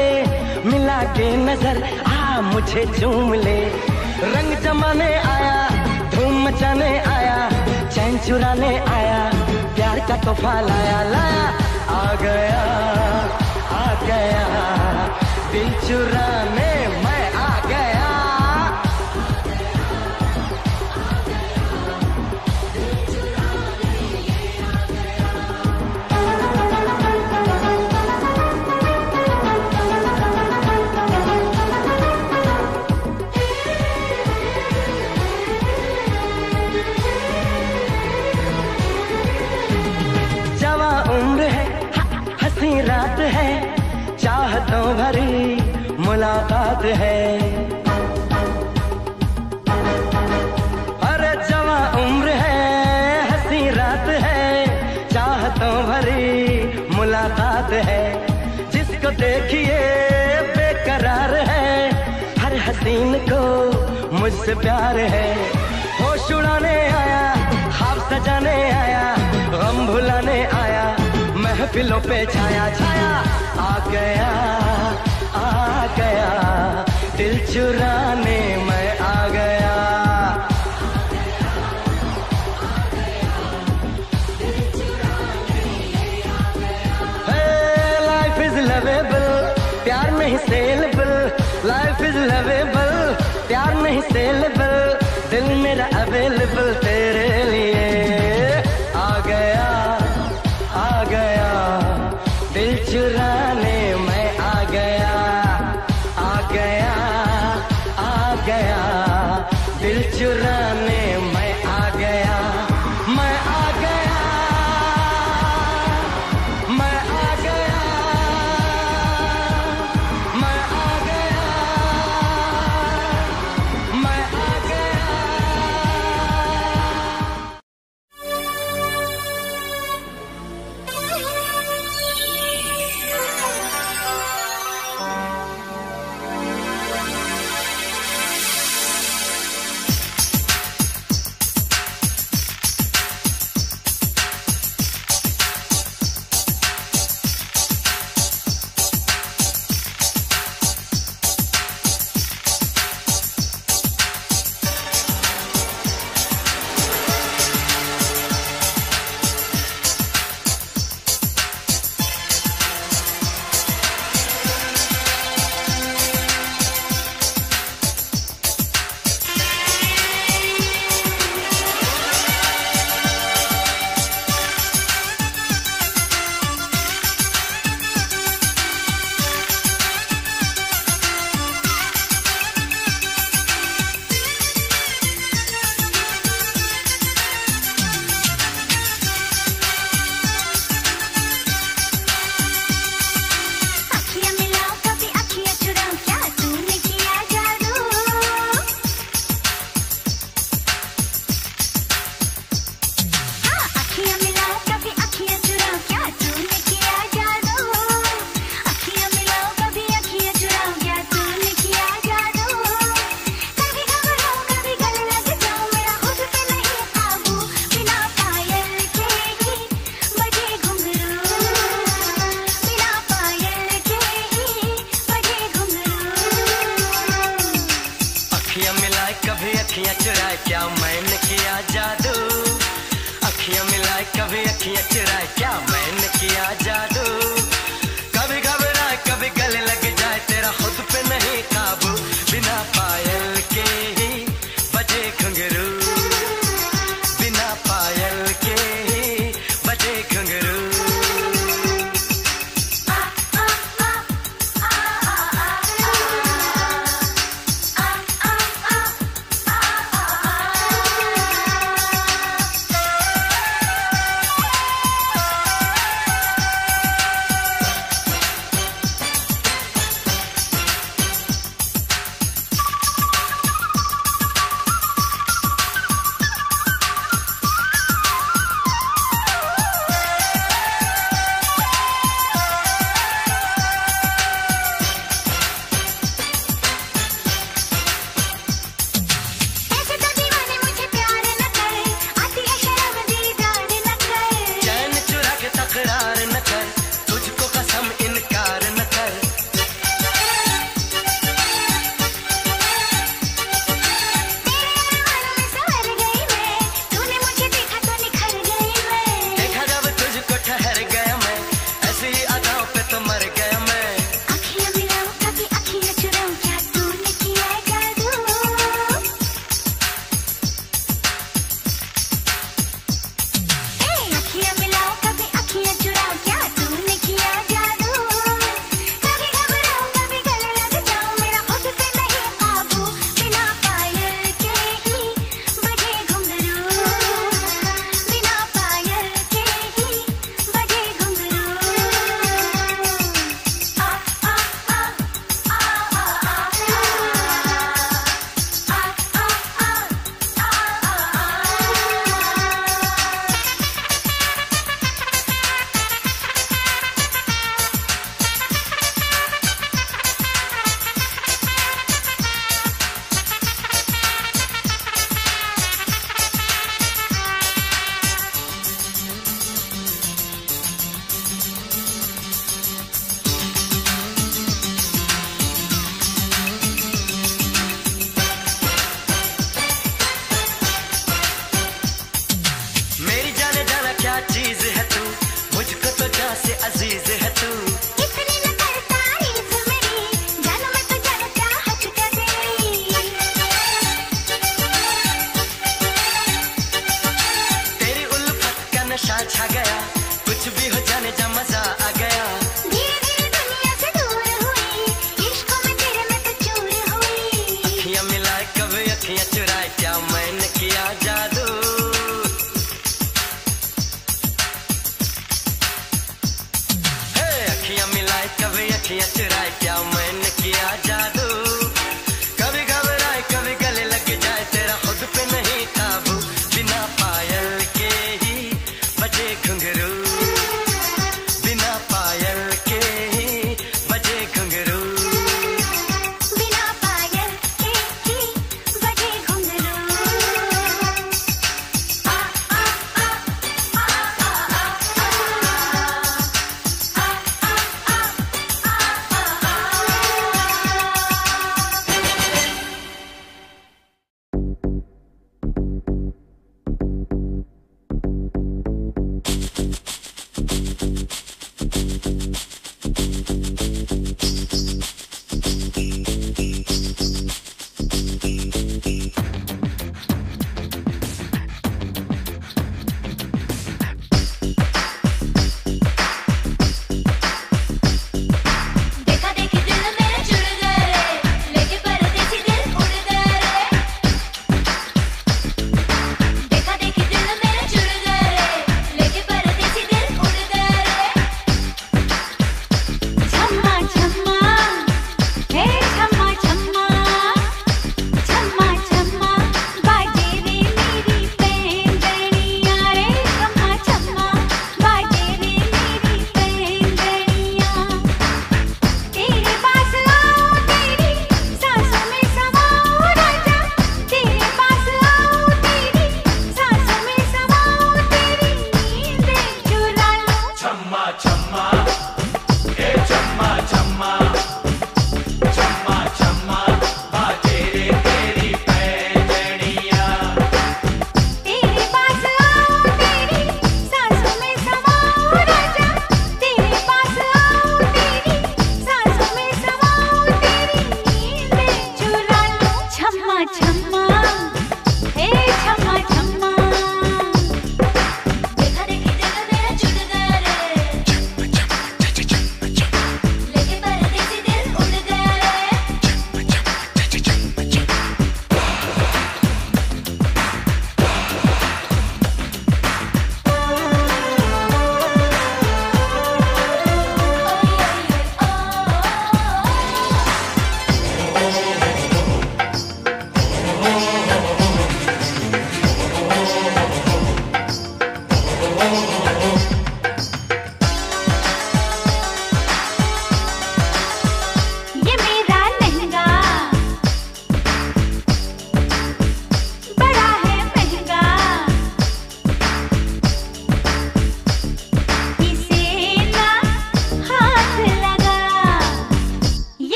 मिला के नज़र, आ मुझे झूम ले। रंग जमाने आया, धूम मचाने आया, चैन चुराने आया, प्यार का तोहफा लाया लाया, आ गया आ गया। दिल चुराने मैं दिलों पे छाया छाया आ गया आ गया दिल चुराने में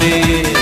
be.